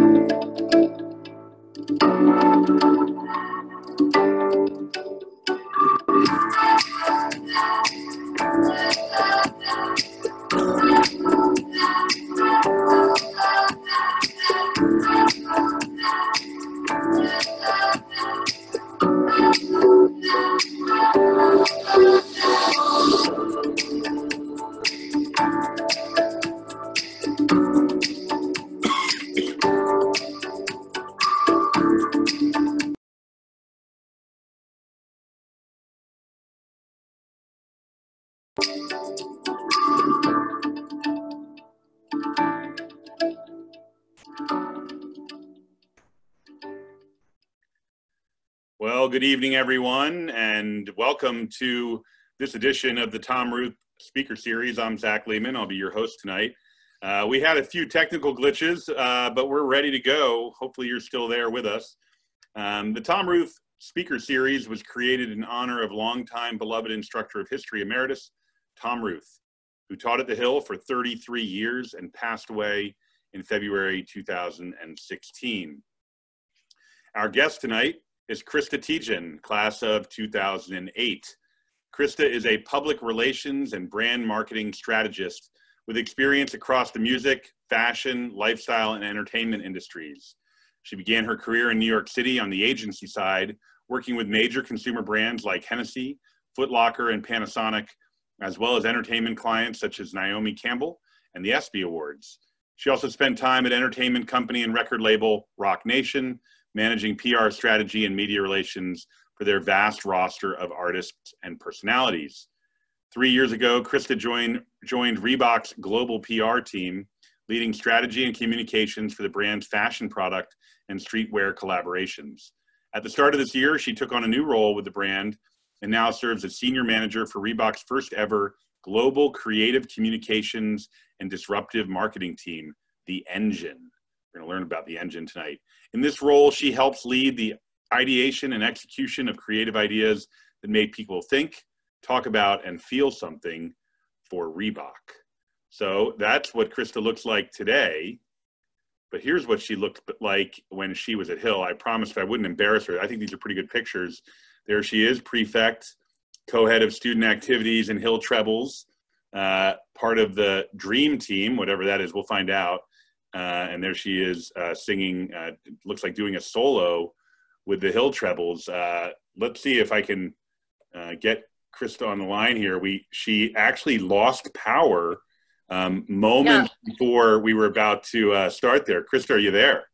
Well, good evening, everyone, and welcome to this edition of the Tom Ruth Speaker Series. I'm Zach Lehman. I'll be your host tonight. Uh, we had a few technical glitches, uh, but we're ready to go. Hopefully, you're still there with us. Um, the Tom Ruth Speaker Series was created in honor of longtime beloved instructor of history emeritus, Tom Ruth, who taught at the Hill for 33 years and passed away in February 2016. Our guest tonight is Krista Tietjen, class of 2008. Krista is a public relations and brand marketing strategist with experience across the music, fashion, lifestyle, and entertainment industries. She began her career in New York City on the agency side, working with major consumer brands like Hennessy, Foot Locker, and Panasonic, as well as entertainment clients such as Naomi Campbell and the ESPY Awards. She also spent time at entertainment company and record label Roc Nation, managing PR strategy and media relations for their vast roster of artists and personalities. Three years ago, Krista joined, joined Reebok's global PR team, leading strategy and communications for the brand's fashion product and streetwear collaborations. At the start of this year, she took on a new role with the brand and now serves as senior manager for Reebok's first ever global creative communications and disruptive marketing team, The Engine. We're going to learn about The Engine tonight. In this role, she helps lead the ideation and execution of creative ideas that make people think, talk about, and feel something for Reebok. So that's what Krista looks like today. But here's what she looked like when she was at Hill. I promised I wouldn't embarrass her. I think these are pretty good pictures. There she is, prefect, co-head of student activities and Hill Trebles, uh, part of the Dream Team, whatever that is. We'll find out. Uh, and there she is uh, singing, uh, looks like doing a solo with the Hill Trebles. Uh, let's see if I can uh, get Krista on the line here. We She actually lost power um, moments yeah. before we were about to uh, start there. Krista, are you there?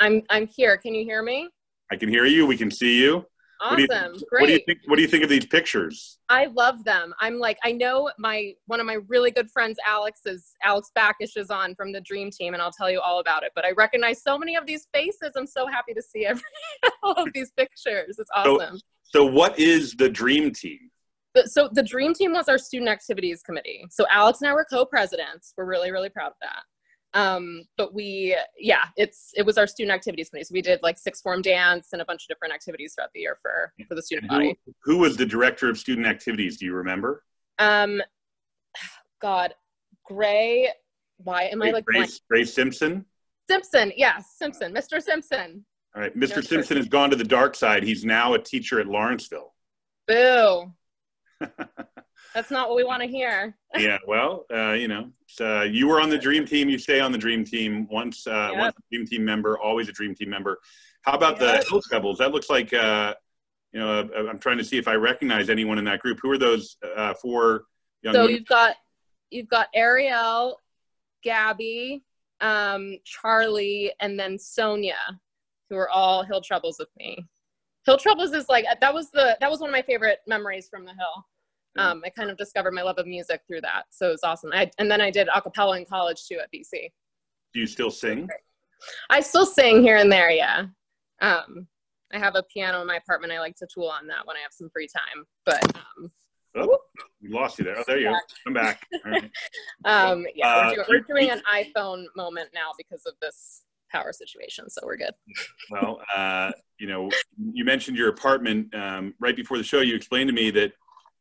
I'm, I'm here. Can you hear me? I can hear you. We can see you. Awesome. What do you, Great. What do you think? What do you think of these pictures? I love them. I'm like, I know my one of my really good friends, Alex, is Alex Backish is on from the Dream Team, and I'll tell you all about it. But I recognize so many of these faces. I'm so happy to see every all of these pictures. It's awesome. So, so what is the Dream Team? so the Dream Team was our student activities committee. So Alex and I were co-presidents. We're really, really proud of that um but we yeah it's it was our student activities committee. So we did like six form dance and a bunch of different activities throughout the year for for the student who, body. who was the director of student activities? Do you remember? Um god gray why am i like grace, grace simpson? Simpson yes simpson mr simpson. All right mr no, simpson has gone to the dark side. He's now a teacher at lawrenceville. Boo That's not what we want to hear. yeah, well, uh, you know, uh, you were on the dream team. You stay on the dream team. Once, uh, yep. once a dream team member, always a dream team member. How about yep. the Hill Trebles? That looks like, uh, you know, uh, I'm trying to see if I recognize anyone in that group. Who are those uh, four young? So women? you've got you've got Ariel, Gabby, um, Charlie, and then Sonia, who are all Hill Trebles with me. Hill Trebles is like that was the that was one of my favorite memories from the Hill um, I kind of discovered my love of music through that. So it was awesome. I, and then I did a cappella in college too at BC. Do you still sing? I still sing here and there, yeah. Um, I have a piano in my apartment. I like to tool on that when I have some free time. But um, oh, we lost you there. Oh, there you go. Come back. um, yeah, uh, we're, doing, we're doing an iPhone moment now because of this power situation, so we're good. Well, uh, you know, you mentioned your apartment um, right before the show. You explained to me that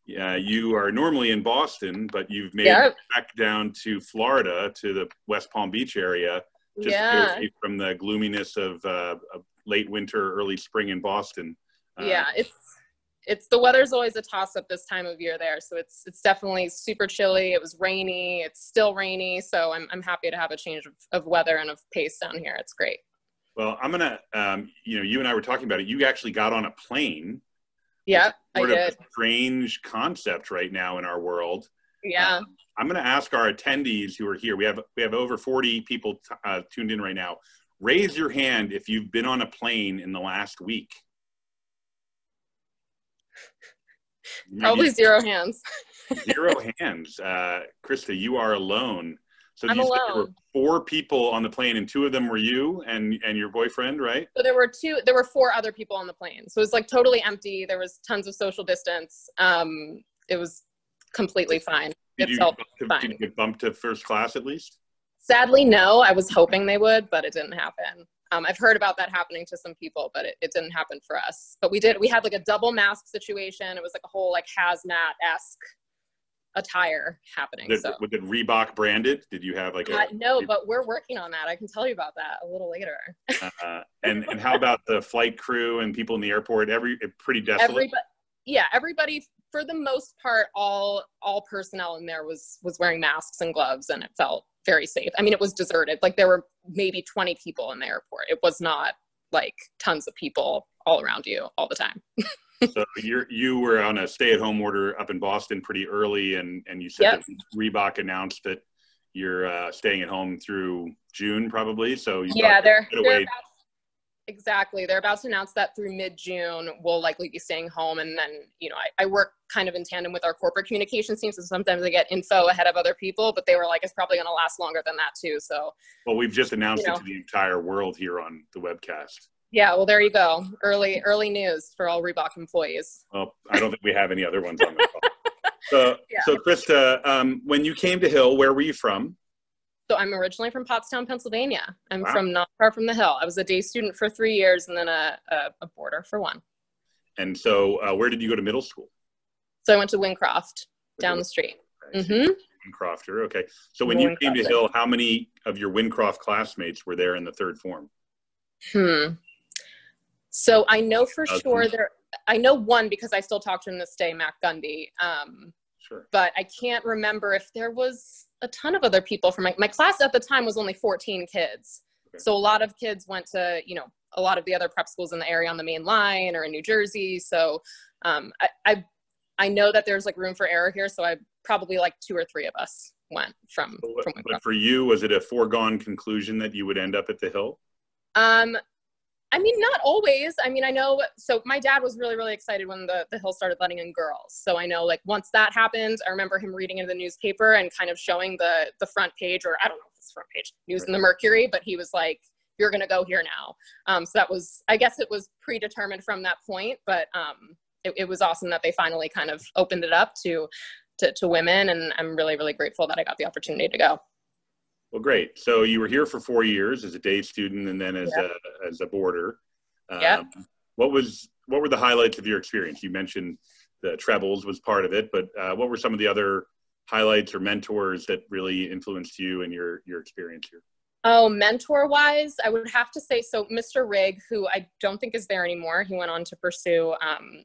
yeah, you are normally in Boston, but you've made yep. it back down to Florida to the West Palm Beach area just Yeah. from the gloominess of, uh, of late winter, early spring in Boston. Uh, yeah, it's it's the weather's always a toss up this time of year there. So it's it's definitely super chilly. It was rainy. It's still rainy. So I'm I'm happy to have a change of, of weather and of pace down here. It's great. Well, I'm gonna, um, you know, you and I were talking about it. You actually got on a plane. Yep, I Sort of did. a strange concept right now in our world. Yeah. I'm going to ask our attendees who are here. We have we have over 40 people t- uh, tuned in right now. Raise your hand if you've been on a plane in the last week. Probably zero hands. zero hands. Uh, Krista, you are alone. So I'm you said there were four people on the plane, and two of them were you and and your boyfriend, right? So there were two. There were four other people on the plane. So it was like totally empty. There was tons of social distance. Um, it was completely fine. Did It you, felt did you get bumped to first class at least? Sadly, no. I was hoping they would, but it didn't happen. Um, I've heard about that happening to some people, but it, it didn't happen for us. But we did. We had like a double mask situation. It was like a whole like hazmat esque attire happening. Did, so it Reebok branded? Did you have like a uh, no, but we're working on that. I can tell you about that a little later. Uh, and and how about the flight crew and people in the airport? Every pretty desolate. Everybody, yeah, everybody for the most part, all all personnel in there was was wearing masks and gloves, and it felt very safe. I mean, it was deserted. Like there were maybe 20 people in the airport. It was not like tons of people all around you all the time. so you you were on a stay-at-home order up in Boston pretty early, and and you said Yep. that Reebok announced that you're uh, staying at home through June, probably. So you yeah, they're, they're about, exactly. They're about to announce that through mid June. We'll likely be staying home, and then you know I, I work kind of in tandem with our corporate communications team, so sometimes I get info ahead of other people. But they were like, it's probably going to last longer than that too. So Well, we've just announced You it to the entire world here on the webcast. Yeah, well there you go. Early early news for all Reebok employees. Well, I don't think we have any other ones on the call. So, Yeah. so Krista, um, when you came to Hill, where were you from? So I'm originally from Pottstown, Pennsylvania. I'm Wow. from not far from the hill. I was a day student for three years and then a, a, a boarder for one. And so, uh, where did you go to middle school? So I went to Wyncroft down the street. Okay, so hmm Wyncrofter. Okay. So when you came to Hill, how many of your Wyncroft classmates were there in the third form? Hmm. So I know for sure there. I know one because I still talk to him this day, Mac Gundy. Um, Sure. but I can't remember if there was a ton of other people from my, my class at the time was only 14 kids. Okay. So a lot of kids went to, you know, a lot of the other prep schools in the area on the main line or in New Jersey. So um, I, I, I know that there's like room for error here. So I probably like two or three of us went from, But, from but for you, was it a foregone conclusion that you would end up at the Hill? Um, I mean, not always. I mean, I know. So my dad was really, really excited when the the Hill started letting in girls. So I know, like, once that happened, I remember him reading in the newspaper and kind of showing the the front page, or I don't know if it's front page news in the Mercury, but he was like, "You're gonna go here now." Um, so that was, I guess, it was predetermined from that point. But um, it, it was awesome that they finally kind of opened it up to. To, to women and i'm really really grateful that i got the opportunity to go Well, great. So you were here for four years as a day student and then as a as a boarder. Um, Yep. What was what were the highlights of your experience? You mentioned the trebles was part of it, but uh, what were some of the other highlights or mentors that really influenced you and your your experience here? Oh, mentor wise, I would have to say so. Mr. Rigg, who I don't think is there anymore, he went on to pursue. Um,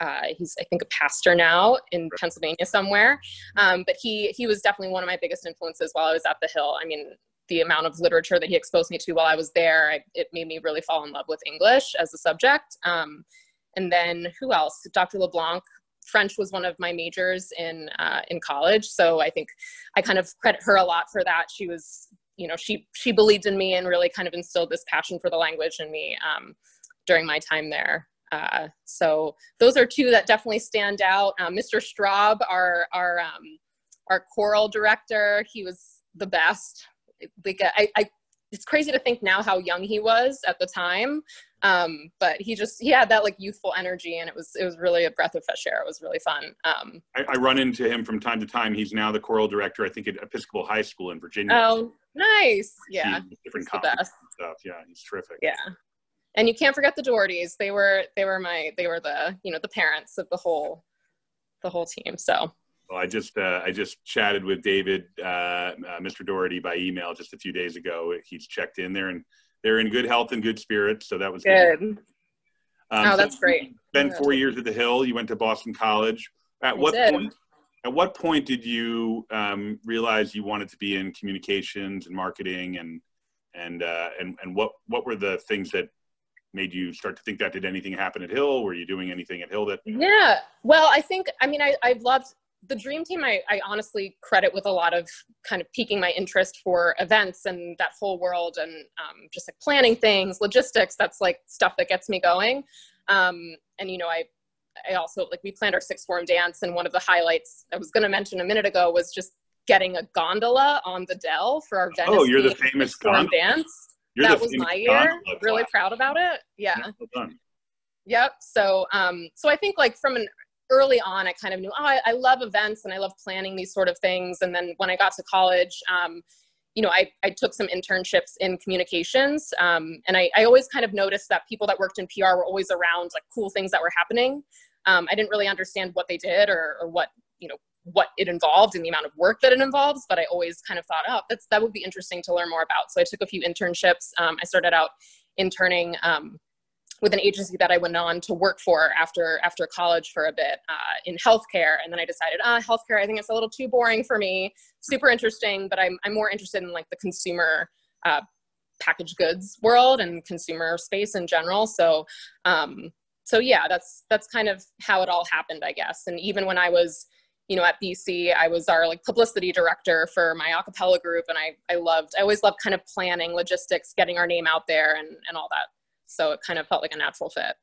uh, he's, I think, a pastor now in Pennsylvania somewhere. Um, but he he was definitely one of my biggest influences while I was at the Hill. I mean, the amount of literature that he exposed me to while I was there, I, it made me really fall in love with English as a subject. Um, and then who else? Dr. LeBlanc. French was one of my majors in uh, in college, so I think I kind of credit her a lot for that. She was you know she she believed in me and really kind of instilled this passion for the language in me um, during my time there uh, so those are two that definitely stand out um, mr straub our our um, our choral director he was the best like I, I it's crazy to think now how young he was at the time um, but he just he had that like youthful energy and it was it was really a breath of fresh air it was really fun um, I, I run into him from time to time. He's now the choral director, I think, at Episcopal High School in Virginia. oh nice yeah He's different he's the best. and stuff. Yeah, he's terrific. yeah and you can't forget the Dohertys. They were they were my they were the you know the parents of the whole the whole team. So Well, I just uh, I just chatted with David, uh, uh, Mr. Doherty, by email just a few days ago. He's checked in there, and they're in good health and good spirits. So that was good. good. Um, oh, that's so great. Been four years at the Hill. You went to Boston College. At I what did. point? At what point did you um, realize you wanted to be in communications and marketing, and and uh, and and what what were the things that made you start to think that did anything happen at Hill? Were you doing anything at Hill that? Yeah. Well, I think I mean I I've loved the dream team I, I, honestly credit with a lot of kind of piquing my interest for events and that whole world and um, just like planning things logistics that's like stuff that gets me going um, and you know i i also like we planned our sixth form dance and one of the highlights i was going to mention a minute ago was just getting a gondola on the dell for our Venice oh you're the famous form dance you're that was my year really proud about it yeah well yep so um so i think like from an early on, I kind of knew, oh, I, I, love events and I love planning these sort of things. And then when I got to college, um, you know, I, I took some internships in communications. Um, and I, I always kind of noticed that people that worked in PR were always around like cool things that were happening. Um, I didn't really understand what they did or, or what, you know, what it involved and the amount of work that it involves, but I always kind of thought, oh, that's, that would be interesting to learn more about. So I took a few internships. Um, I started out interning um, with an agency that I went on to work for after after college for a bit uh, in healthcare, and then I decided, ah, healthcare. I think it's a little too boring for me. Super interesting, but I'm I'm more interested in like the consumer uh, packaged goods world and consumer space in general. So, um, so yeah, that's that's kind of how it all happened, I guess. And even when I was you know, at BC, I was our like publicity director for my acapella group, and I I loved I always loved kind of planning, logistics, getting our name out there, and and all that. So it kind of felt like a natural fit.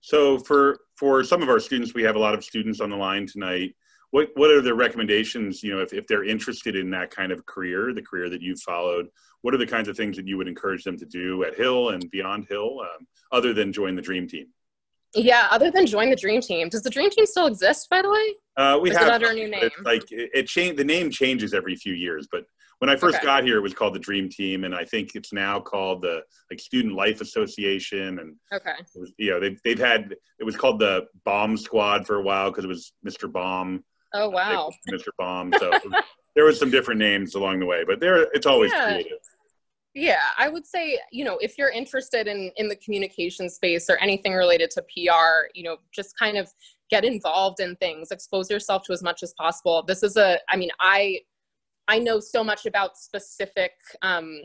So for for some of our students we have a lot of students on the line tonight. What what are the recommendations you know if, if they're interested in that kind of career the career that you've followed? What are the kinds of things that you would encourage them to do at hill and beyond hill um, other than join the dream team yeah other than join the dream team does the dream team still exist by the way uh, we have under a new name like it, it changed the name changes every few years but when I first okay. got here, it was called the Dream Team, and I think it's now called the like Student Life Association. And okay, was, you know they've they've had it was called the Bomb Squad for a while because it was Mr. Bomb. Oh wow, Mr. Bomb. So there was some different names along the way, but there it's always yeah. creative. Yeah, I would say, you know, if you're interested in in the communication space or anything related to PR, you know, just kind of get involved in things, expose yourself to as much as possible. This is a I mean, I I know so much about specific um,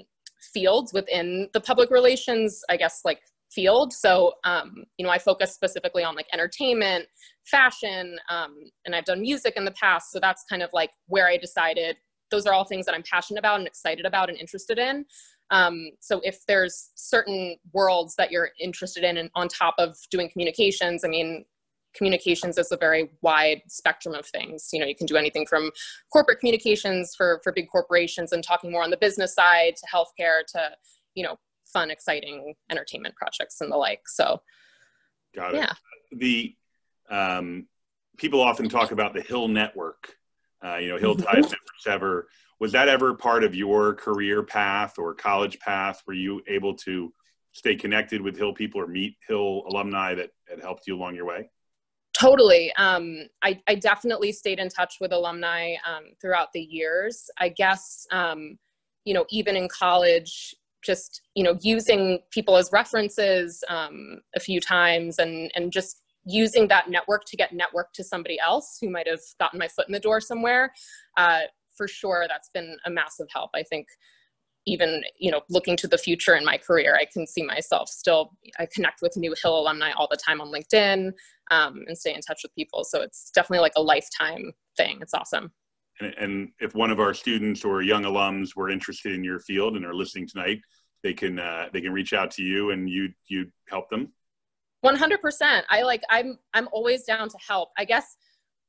fields within the public relations, I guess, like field. So, um, you know, I focus specifically on like entertainment, fashion, um, and I've done music in the past. So that's kind of like where I decided those are all things that I'm passionate about and excited about and interested in. Um, so if there's certain worlds that you're interested in and on top of doing communications, I mean, communications is a very wide spectrum of things. You know, you can do anything from corporate communications for, for big corporations and talking more on the business side to healthcare to, you know, fun, exciting entertainment projects and the like. So, got it. Yeah. The um, people often talk about the Hill Network. Uh, you know, Hill. Ties Networks ever. Was that ever part of your career path or college path? Were you able to stay connected with Hill people or meet Hill alumni that had helped you along your way? Totally. Um, I, I, definitely stayed in touch with alumni um, throughout the years. I guess, um, you know, even in college, just, you know, using people as references um, a few times and, and just using that network to get network to somebody else who might have gotten my foot in the door somewhere. Uh, for sure, that's been a massive help. I think even you know looking to the future in my career i can see myself still i connect with new hill alumni all the time on linkedin um, and stay in touch with people. So it's definitely like a lifetime thing. It's awesome. And, and, if one of our students or young alums were interested in your field and are listening tonight they can uh, they can reach out to you and you you help them? 100% i like i'm i'm always down to help. I guess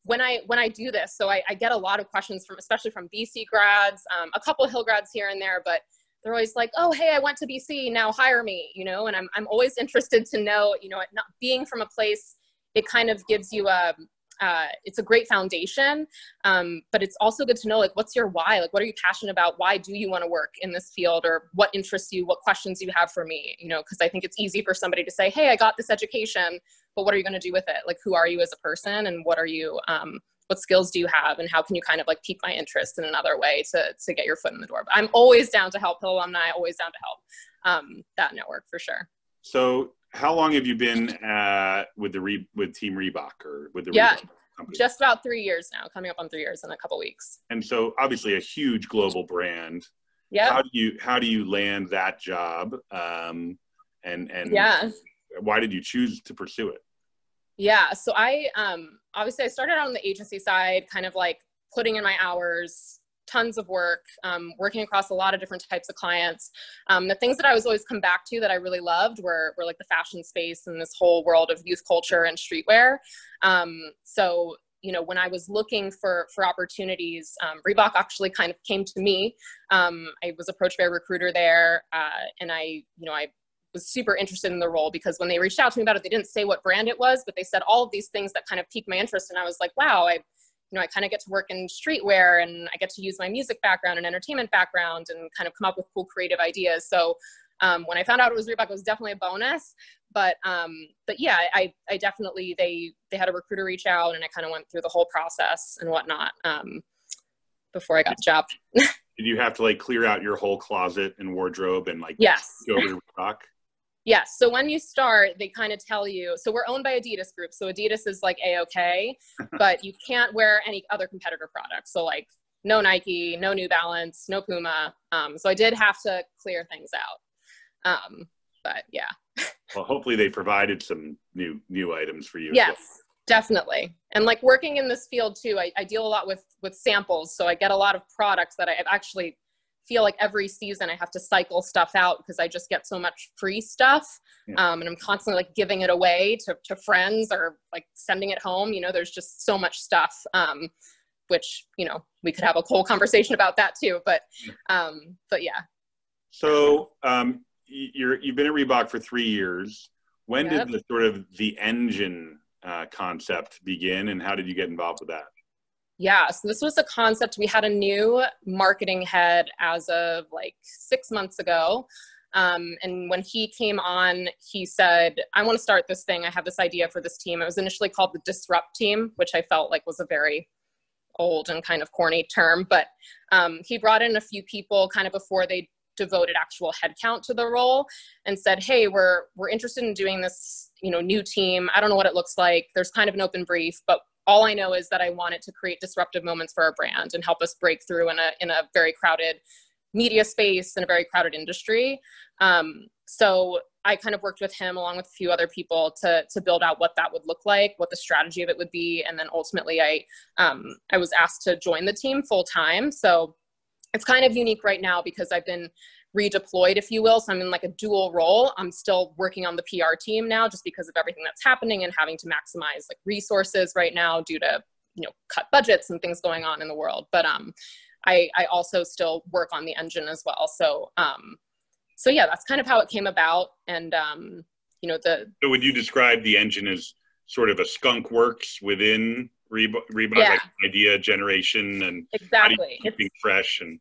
when I when I do this, so I, I, get a lot of questions from especially from BC grads, um, a couple Hill grads here and there, but they're always like, "Oh, hey, I went to BC, now hire me," you know. And I'm I'm always interested to know, you know, not being from a place, it kind of gives you a uh, it's a great foundation um, but it's also good to know like what's your why? Like what are you passionate about? Why do you want to work in this field or what interests you? What questions do you have for me? You know because i think it's easy for somebody to say hey i got this education but what are you going to do with it? Like who are you as a person and what are you um, what skills do you have and how can you kind of like pique my interest in another way to to get your foot in the door? But i'm always down to help hill alumni always down to help um, that network for sure. So how long have you been uh, with the Re- with team reebok or with the yeah Reebok company? just about three years now coming up on three years in a couple weeks and so obviously a huge global brand yeah how do you how do you land that job um, and and yeah why did you choose to pursue it Yeah. So I um obviously I started out on the agency side, kind of like putting in my hours, tons of work, um, working across a lot of different types of clients. Um, the things that I was always come back to that I really loved were were like the fashion space and this whole world of youth culture and streetwear. Um, so you know when i was looking for for opportunities um, reebok actually kind of came to me um, i was approached by a recruiter there uh, and i you know i was super interested in the role because when they reached out to me about it they didn't say what brand it was but they said all of these things that kind of piqued my interest and i was like wow i you know i kind of get to work in streetwear and i get to use my music background and entertainment background and kind of come up with cool creative ideas so um, when I found out it was Reebok, it was definitely a bonus. But um, but yeah, I, I definitely they they had a recruiter reach out, and I kind of went through the whole process and whatnot um, before I got the job. did you have to like clear out your whole closet and wardrobe and like yes, go over to Reebok? Yes. So when you start, they kind of tell you. So we're owned by Adidas Group, so Adidas is like a okay, but you can't wear any other competitor products. So like no Nike, no New Balance, no Puma. Um, so I did have to clear things out. Um, but yeah. Well, hopefully they provided some new new items for you. as well. Yes, definitely. And like working in this field too, I, I deal a lot with with samples, so I get a lot of products that I have actually feel like every season I have to cycle stuff out because I just get so much free stuff, Yeah. um, and I'm constantly like giving it away to to friends or like sending it home. You know, there's just so much stuff. Um, which you know we could have a whole conversation about that too, but um, but yeah. So um, you're you've been at Reebok for three years. When Yep. did the sort of the engine uh, concept begin, and how did you get involved with that? Yeah, so this was a concept. We had a new marketing head as of like six months ago. Um, and when he came on, he said, I want to start this thing. I have this idea for this team. It was initially called the Disrupt Team, which I felt like was a very old and kind of corny term. But um, he brought in a few people kind of before they devoted actual headcount to the role and said, hey, we're, we're interested in doing this you know, new team. I don't know what it looks like. There's kind of an open brief, but all I know is that I wanted to create disruptive moments for our brand and help us break through in a in a very crowded media space in a very crowded industry. Um, so I kind of worked with him along with a few other people to to build out what that would look like, what the strategy of it would be, and then ultimately I um, I was asked to join the team full time. So it's kind of unique right now because I've been redeployed, if you will. So I'm in like a dual role. I'm still working on the PR team now just because of everything that's happening and having to maximize like resources right now due to, you know, cut budgets and things going on in the world. But um I, I also still work on the engine as well. So um so yeah, that's kind of how it came about. And um, you know, the So would you describe the engine as sort of a skunk works within Reebok, Reebok Yeah. like idea generation and exactly. keep things fresh and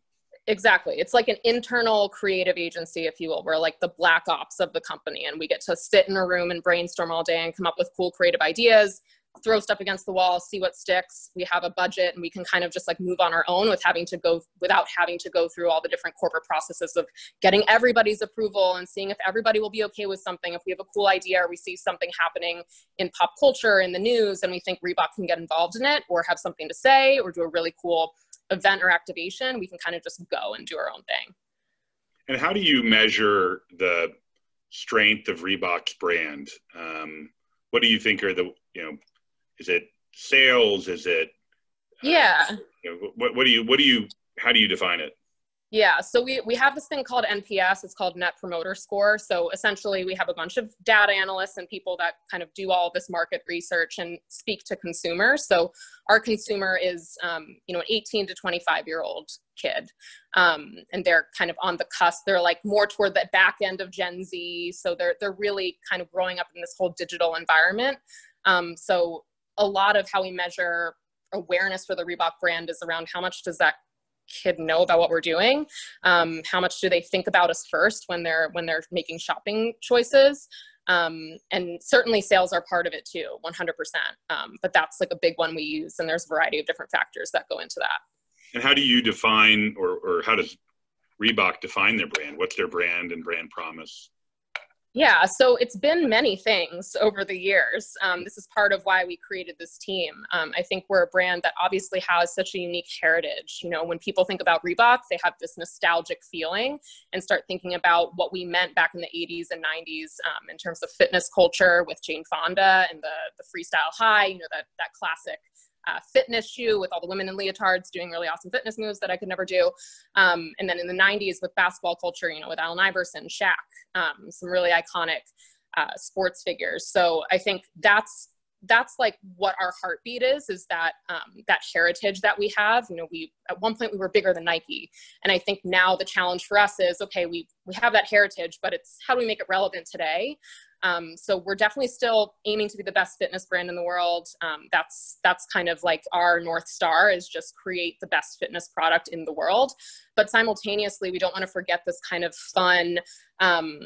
Exactly. It's like an internal creative agency, if you will. We're like the black ops of the company, and we get to sit in a room and brainstorm all day and come up with cool creative ideas, throw stuff against the wall, see what sticks. We have a budget, and we can kind of just like move on our own with having to go without having to go through all the different corporate processes of getting everybody's approval and seeing if everybody will be okay with something. If we have a cool idea or we see something happening in pop culture in the news, and we think Reebok can get involved in it or have something to say or do a really cool event or activation, we can kind of just go and do our own thing. and how do you measure the strength of Reebok's brand? Um, what do you think are the you know is it sales? Is it Yeah. you know, what what do you what do you how do you define it? Yeah, so we, we have this thing called NPS. It's called Net Promoter Score. So essentially, we have a bunch of data analysts and people that kind of do all this market research and speak to consumers. So our consumer is, um, you know, an 18 to 25 year old kid, um, and they're kind of on the cusp. They're like more toward the back end of Gen Z. So they're they're really kind of growing up in this whole digital environment. Um, so a lot of how we measure awareness for the Reebok brand is around how much does that kid know about what we're doing um, how much do they think about us first when they're when they're making shopping choices Um, and certainly sales are part of it too, 100%. Um, but that's like a big one we use, and there's a variety of different factors that go into that. And how do you define, or, or how does Reebok define their brand? What's their brand and brand promise? Yeah, so it's been many things over the years. Um, this is part of why we created this team. Um, I think we're a brand that obviously has such a unique heritage. You know, when people think about Reebok, they have this nostalgic feeling and start thinking about what we meant back in the 80s and 90s um, in terms of fitness culture with Jane Fonda and the, the freestyle high, you know, that, that classic uh, fitness shoe with all the women in leotards doing really awesome fitness moves that I could never do. Um, and then in the 90s with basketball culture, you know, with Allen Iverson, Shaq, um, some really iconic uh, sports figures. So I think that's that's like what our heartbeat is is that um, that heritage that we have you know we at one point we were bigger than nike and i think now the challenge for us is okay we we have that heritage but it's how do we make it relevant today um, so we're definitely still aiming to be the best fitness brand in the world. Um, that's that's kind of like our north star is just create the best fitness product in the world. But simultaneously, we don't want to forget this kind of fun. Um,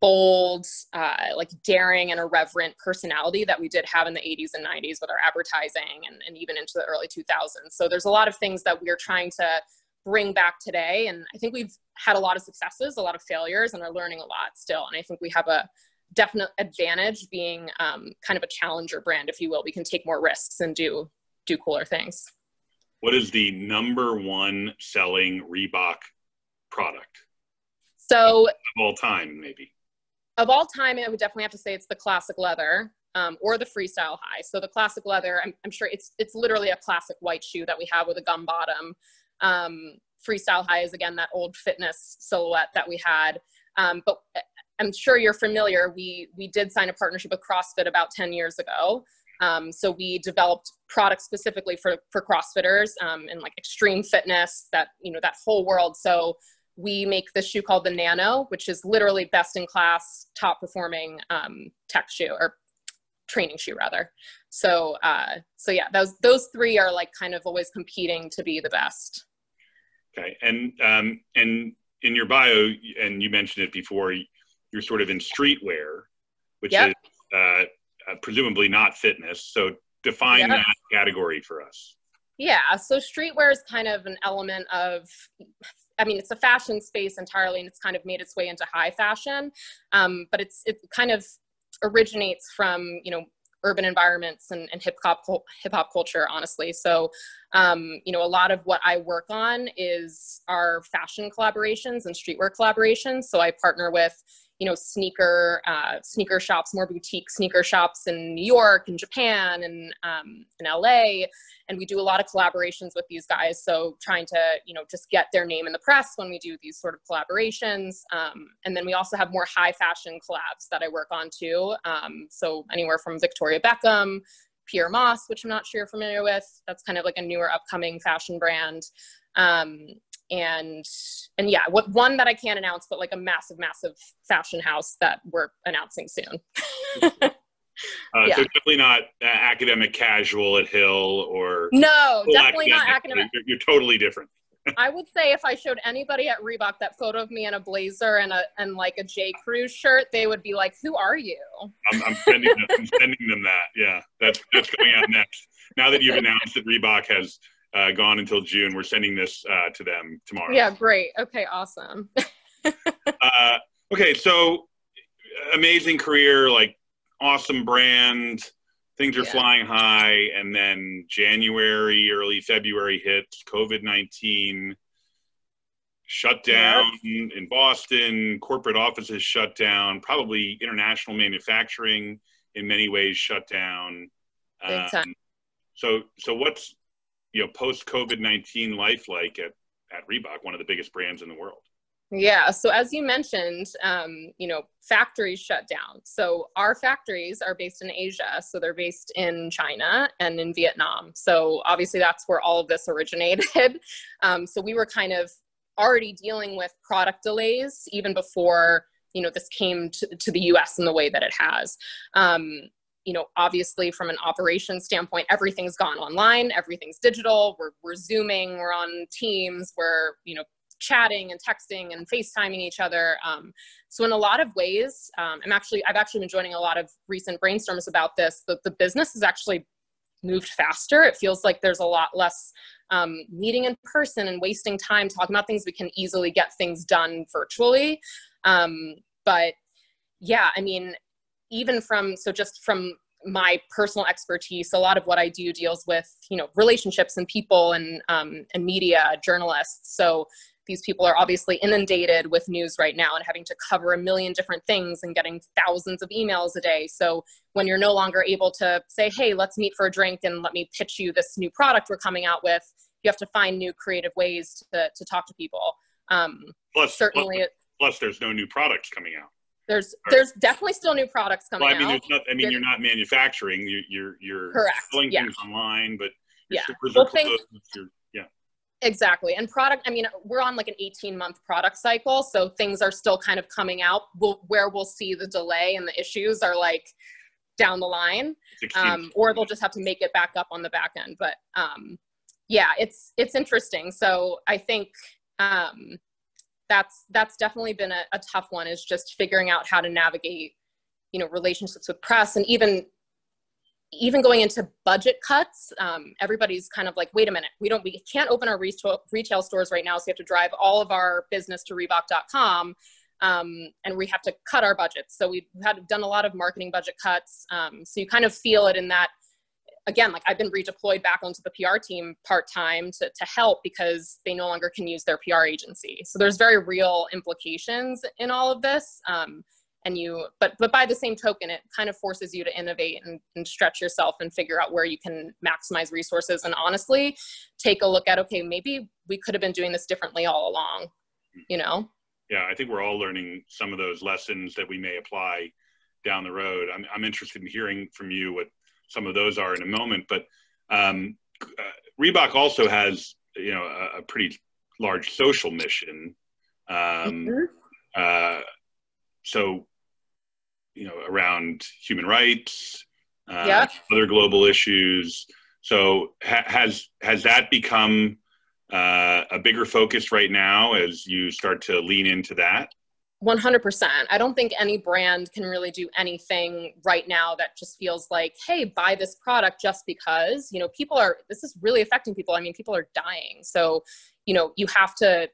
bold, uh, like daring and irreverent personality that we did have in the 80s and 90s with our advertising and, and even into the early 2000s. So there's a lot of things that we're trying to bring back today. And I think we've had a lot of successes, a lot of failures, and are learning a lot still. And I think we have a definite advantage being um, kind of a challenger brand, if you will. We can take more risks and do do cooler things. What is the number one selling Reebok product? So of all time, maybe. Of all time, I would definitely have to say it's the classic leather. Um, or the freestyle high. So the classic leather, I'm, I'm, sure it's it's literally a classic white shoe that we have with a gum bottom. Um, freestyle high is again that old fitness silhouette that we had. Um, but I'm sure you're familiar. We we did sign a partnership with CrossFit about 10 years ago. Um, so we developed products specifically for for CrossFitters um, and like extreme fitness, that you know that whole world. So we make this shoe called the Nano, which is literally best in class, top performing um, tech shoe or training shoe rather. So uh, so yeah, those those three are like kind of always competing to be the best. Okay, and um, and in your bio, and you mentioned it before, you're sort of in streetwear, which yep. is uh, uh, presumably not fitness. So define yep. that category for us. Yeah, so streetwear is kind of an element of, I mean, it's a fashion space entirely, and it's kind of made its way into high fashion. Um, but it's it kind of originates from you know urban environments and, and hip hop hip hop culture, honestly. So, um, you know, a lot of what I work on is our fashion collaborations and streetwear collaborations. So I partner with you know sneaker uh, sneaker shops more boutique sneaker shops in new york and japan and um, in la and we do a lot of collaborations with these guys so trying to you know just get their name in the press when we do these sort of collaborations um, and then we also have more high fashion collabs that i work on too um, so anywhere from victoria beckham Pyer Moss, which I'm not sure you're familiar with. That's kind of like a newer upcoming fashion brand. Um, and and yeah what one that i can't announce but like a massive massive fashion house that we're announcing soon uh, yeah. so definitely not uh, academic casual at hill or no definitely academic. not academic you're, you're totally different I would say if I showed anybody at Reebok that photo of me in a blazer and a and like a J Crew shirt, they would be like, "Who are you?" I'm, I'm sending them, I'm sending them that. Yeah, that's that's going out next. Now that you've announced that Reebok has uh, gone until June. We're sending this uh, to them tomorrow. Yeah, great. Okay, awesome. uh, okay, so amazing career, like awesome brand. Things are yeah. flying high, and then January, early February hits. COVID nineteen shut down yep. in Boston. Corporate offices shut down. Probably international manufacturing in many ways shut down. Big time. Um, so, so what's you know post COVID nineteen life like at at Reebok, one of the biggest brands in the world? Yeah. So as you mentioned, um, you know, factories shut down. So our factories are based in Asia. So they're based in China and in Vietnam. So obviously that's where all of this originated. Um, so we were kind of already dealing with product delays even before you know this came to, to the us in the way that it has um, you know, obviously from an operations standpoint, everything's gone online, everything's digital. We're, we're Zooming, we're on Teams, we're, you know, chatting and texting and FaceTiming each other. Um, so in a lot of ways, um, I'm actually I've actually been joining a lot of recent brainstorms about this. That the business has actually moved faster. It feels like there's a lot less um, meeting in person and wasting time talking about things. We can easily get things done virtually. Um, but yeah, I mean, even from so just from my personal expertise a lot of what i do deals with you know relationships and people and um, and media journalists. So these people are obviously inundated with news right now and having to cover a million different things and getting thousands of emails a day. So when you're no longer able to say hey let's meet for a drink and let me pitch you this new product we're coming out with you have to find new creative ways to, to talk to people. Um, plus certainly plus, plus there's no new products coming out there's there's definitely still new products coming well, I mean, out. There's not, I mean, you're not manufacturing. You, you're you're correct. selling yeah. things online, but yeah. Well, things, yeah. Exactly. And product. I mean, we're on like an 18 month product cycle, so things are still kind of coming out. We'll, where we'll see the delay and the issues are like down the line, um, or they'll just have to make it back up on the back end. But um, yeah, it's it's interesting. So I think. Um, that's that's definitely been a, a tough one is just figuring out how to navigate you know relationships with press and even even going into budget cuts um, everybody's kind of like wait a minute we don't we can't open our retail, stores right now so we have to drive all of our business to reebok.com um, and we have to cut our budgets. So we've had done a lot of marketing budget cuts um, so you kind of feel it in that again, like I've been redeployed back onto the PR team part time to, to help because they no longer can use their PR agency. So there's very real implications in all of this. Um, and you, but but by the same token, it kind of forces you to innovate and, and stretch yourself and figure out where you can maximize resources. And honestly, take a look at okay, maybe we could have been doing this differently all along. You know? Yeah, I think we're all learning some of those lessons that we may apply down the road. I'm I'm interested in hearing from you what some of those are in a moment. But um, uh, Reebok also has you know a, a pretty large social mission. Um, mm-hmm. uh, so you know around human rights, uh, yeah. other global issues. So ha- has has that become uh, a bigger focus right now as you start to lean into that? 100%. I don't think any brand can really do anything right now that just feels like, hey, buy this product just because, you know, people are, this is really affecting people. I mean, people are dying. So, you know, you have to,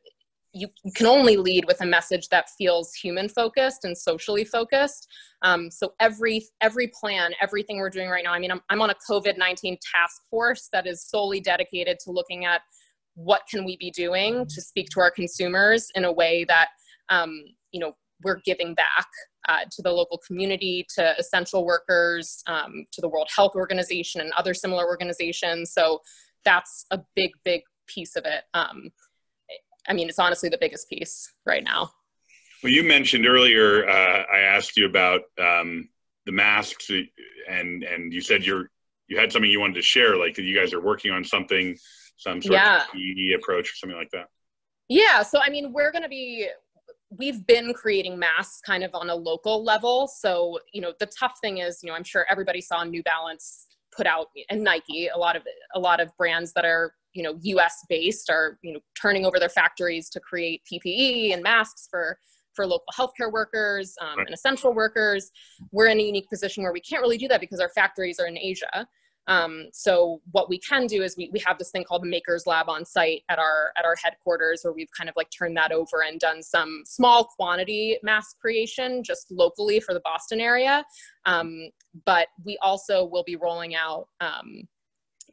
you, can only lead with a message that feels human focused and socially focused. Um, so every every plan, everything we're doing right now. I mean, I'm I'm on a COVID nineteen task force that is solely dedicated to looking at what can we be doing to speak to our consumers in a way that um, you know we're giving back uh, to the local community, to essential workers, um, to the World Health Organization and other similar organizations. So that's a big, big piece of it. Um, I mean, it's honestly the biggest piece right now. Well, you mentioned earlier, uh, I asked you about um, the masks, and and you said you're you had something you wanted to share, like you guys are working on something, some sort yeah. of approach or something like that. Yeah, so I mean, we're going to be we've been creating masks kind of on a local level. So, you know, the tough thing is, you know, I'm sure everybody saw New Balance put out and Nike, a lot of a lot of brands that are, you know, US based are, you know, turning over their factories to create PPE and masks for for local healthcare workers um, and essential workers. We're in a unique position where we can't really do that because our factories are in Asia. Um, so what we can do is we, we have this thing called the Makers Lab on site at our at our headquarters where we've kind of like turned that over and done some small quantity mask creation just locally for the Boston area. Um, but we also will be rolling out um,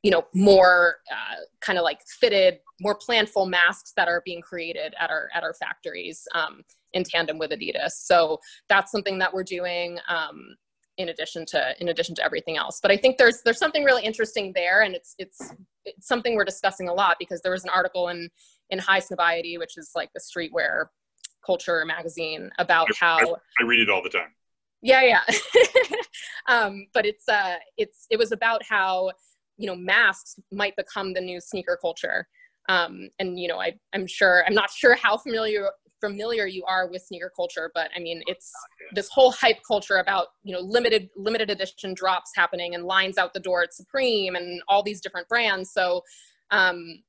you know more uh, kind of like fitted more planful masks that are being created at our at our factories um, in tandem with adidas so that's something that we're doing um, in addition to in addition to everything else. But i think there's there's something really interesting there and it's it's it's something we're discussing a lot because there was an article in in High Highsnobiety which is like the streetwear culture magazine about how I, I read it all the time. Yeah yeah. Um, but it's uh it's it was about how you know masks might become the new sneaker culture. Um, and you know I, i'm sure i'm not sure how familiar familiar you are with sneaker culture, but I mean, it's this whole hype culture about you know limited limited edition drops happening and lines out the door at Supreme and all these different brands. So, um,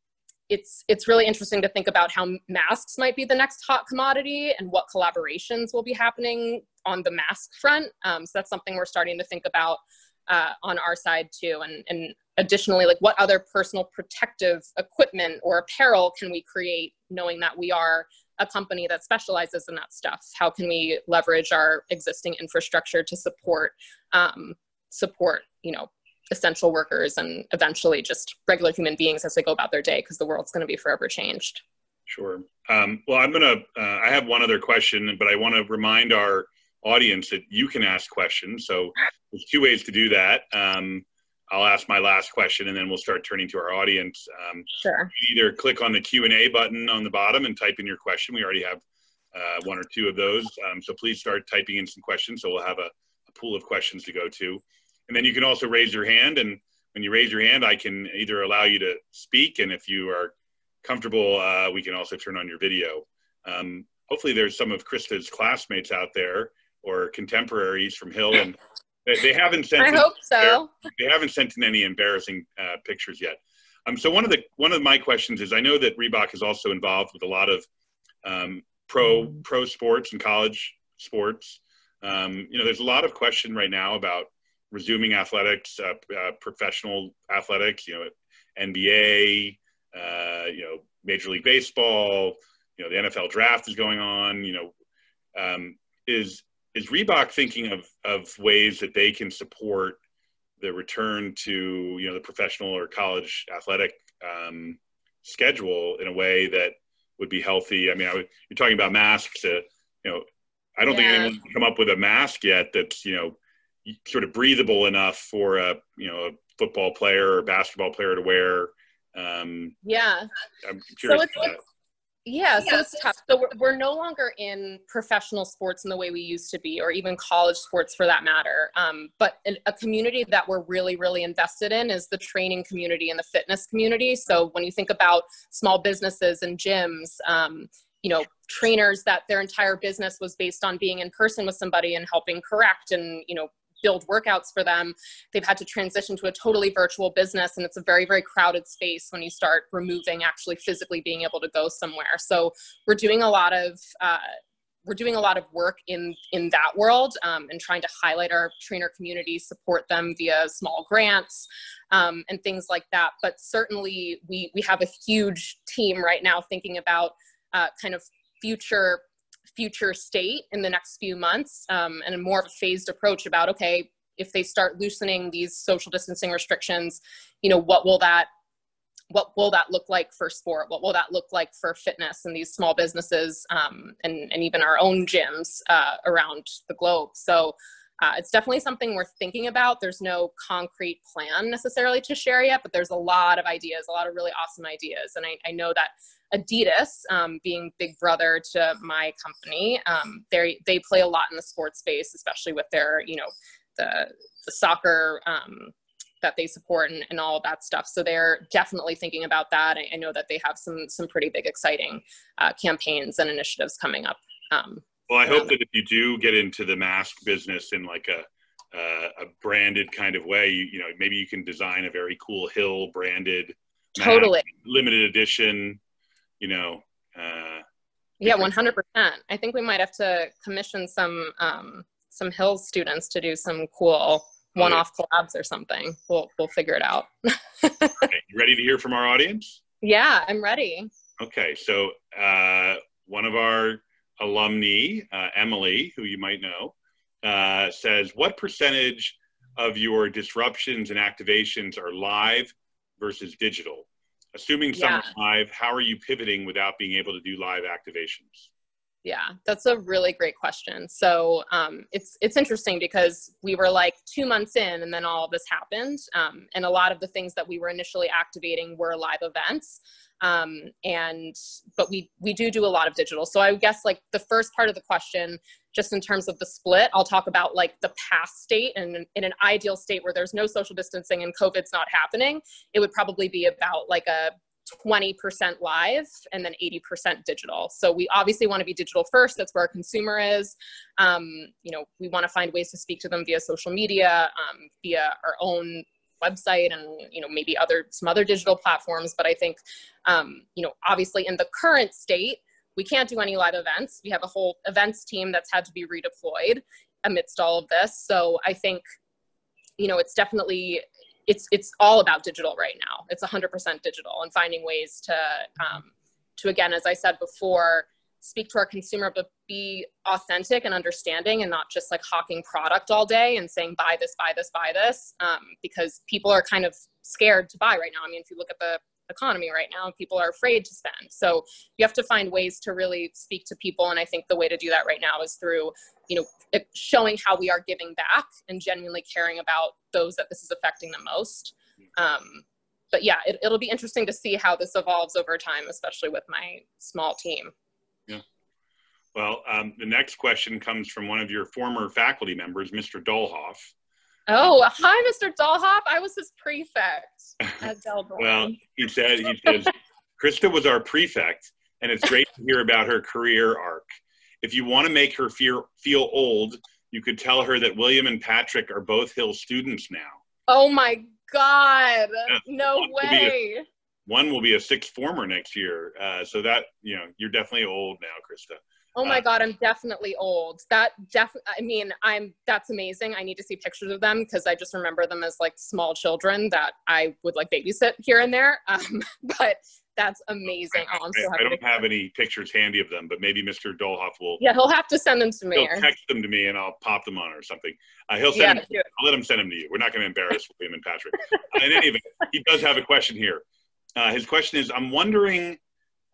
it's it's really interesting to think about how masks might be the next hot commodity and what collaborations will be happening on the mask front. Um, so that's something we're starting to think about uh, on our side too. And, and additionally, like what other personal protective equipment or apparel can we create knowing that we are a company that specializes in that stuff? How can we leverage our existing infrastructure to support um, support, you know, essential workers and eventually just regular human beings as they go about their day because the world's going to be forever changed. Sure. Um, well, I'm going to, uh, I have one other question, but I want to remind our audience that you can ask questions. So there's two ways to do that. Um, I'll ask my last question and then we'll start turning to our audience. Um, sure. either click on the Q&A button on the bottom and type in your question. We already have uh, one or two of those. Um, so please start typing in some questions so we'll have a, a pool of questions to go to. And then you can also raise your hand. And when you raise your hand, I can either allow you to speak. And if you are comfortable, uh, we can also turn on your video. Um, hopefully there's some of Krista's classmates out there or contemporaries from Hill and they, they haven't sent. I hope so. They haven't sent in any embarrassing uh, pictures yet. Um, so one of the one of my questions is I know that Reebok is also involved with a lot of um, pro pro sports and college sports. Um, you know, there's a lot of question right now about resuming athletics, uh, uh, professional athletics, you know, NBA, uh, you know, Major League Baseball, you know, the NFL draft is going on, you know, um, is, is Reebok thinking of, of ways that they can support the return to, you know, the professional or college athletic um, schedule in a way that would be healthy? I mean, I would, you're talking about masks, uh, you know, I don't yeah. think anyone's come up with a mask yet that's, you know, sort of breathable enough for a you know a football player or basketball player to wear. Um, yeah. I'm curious. So it's, yeah, so it's tough. So we're, we're no longer in professional sports in the way we used to be, or even college sports for that matter. Um, but a community that we're really, really invested in is the training community and the fitness community. So when you think about small businesses and gyms, um, you know, trainers that their entire business was based on being in person with somebody and helping correct and, you know, build workouts for them. They've had to transition to a totally virtual business, and it's a very, very crowded space when you start removing actually physically being able to go somewhere. So we're doing a lot of uh, we're doing a lot of work in in that world um, and trying to highlight our trainer community, support them via small grants um, and things like that. But certainly, we we have a huge team right now thinking about uh, kind of future future state in the next few months um, and a more of a phased approach about okay if they start loosening these social distancing restrictions you know what will that what will that look like for sport? What will that look like for fitness and these small businesses um, and, and even our own gyms uh, around the globe? So uh, it's definitely something we're thinking about. There's no concrete plan necessarily to share yet, but there's a lot of ideas, a lot of really awesome ideas. And I, I know that Adidas, um, being big brother to my company, um, they they play a lot in the sports space, especially with their you know the the soccer um, that they support and, and all of that stuff. So they're definitely thinking about that. I, I know that they have some some pretty big exciting uh, campaigns and initiatives coming up. Um, well, I hope that if you do get into the mask business in like a uh, a branded kind of way, you, you know, maybe you can design a very cool Hill branded, totally limited edition you know. Uh, yeah, one hundred percent. I think we might have to commission some um, some Hills students to do some cool one-off oh, yeah. collabs or something. We'll we'll figure it out. okay. You ready to hear from our audience? Yeah, I'm ready. Okay, so uh, one of our alumni, uh, Emily, who you might know, uh, says, "What percentage of your disruptions and activations are live versus digital?" assuming some yeah. live, how are you pivoting without being able to do live activations? Yeah, that's a really great question. So um, it's it's interesting because we were like two months in, and then all of this happened, um, and a lot of the things that we were initially activating were live events, um, and but we we do do a lot of digital. So I guess like the first part of the question, just in terms of the split, I'll talk about like the past state, and in an ideal state where there's no social distancing and COVID's not happening, it would probably be about like a 20% live and then 80% digital. So we obviously want to be digital first. That's where our consumer is. Um, you know, we want to find ways to speak to them via social media, um, via our own website and you know maybe other some other digital platforms but i think um, you know obviously in the current state we can't do any live events. We have a whole events team that's had to be redeployed amidst all of this. So i think you know it's definitely it's it's all about digital right now. It's 100% digital and finding ways to um, to again as i said before speak to our consumer but be authentic and understanding and not just like hawking product all day and saying buy this buy this buy this um, because people are kind of scared to buy right now. I mean if you look at the economy right now people are afraid to spend. So you have to find ways to really speak to people and i think the way to do that right now is through you know showing how we are giving back and genuinely caring about those that this is affecting the most. Um, but yeah it, it'll be interesting to see how this evolves over time especially with my small team yeah. Well, um, the next question comes from one of your former faculty members, Mr. Doelhoff. Oh, hi, Mr. Doelhoff. I was his prefect at well, he said, he says, Krista was our prefect, and it's great to hear about her career arc. If you want to make her feel, feel old, you could tell her that William and Patrick are both Hill students now. Oh my God. Yeah. No way one will be a sixth former next year. Uh, so that you know, you're definitely old now, Krista. Oh my uh, God, I'm definitely old. That def I mean, I'm that's amazing. I need to see pictures of them because I just remember them as like small children that I would like babysit here and there. Um, but that's amazing. Oh, I'm so I, I don't have any pictures handy of them, but maybe Mr. Doelhoff will. Yeah, he'll have to send them to me. He'll text them to me, and I'll pop them on or something. Uh, he'll send. Yeah, them, I'll let him send them to you. We're not going to embarrass William and Patrick. uh, in any event, he does have a question here. Uh, his question is I'm wondering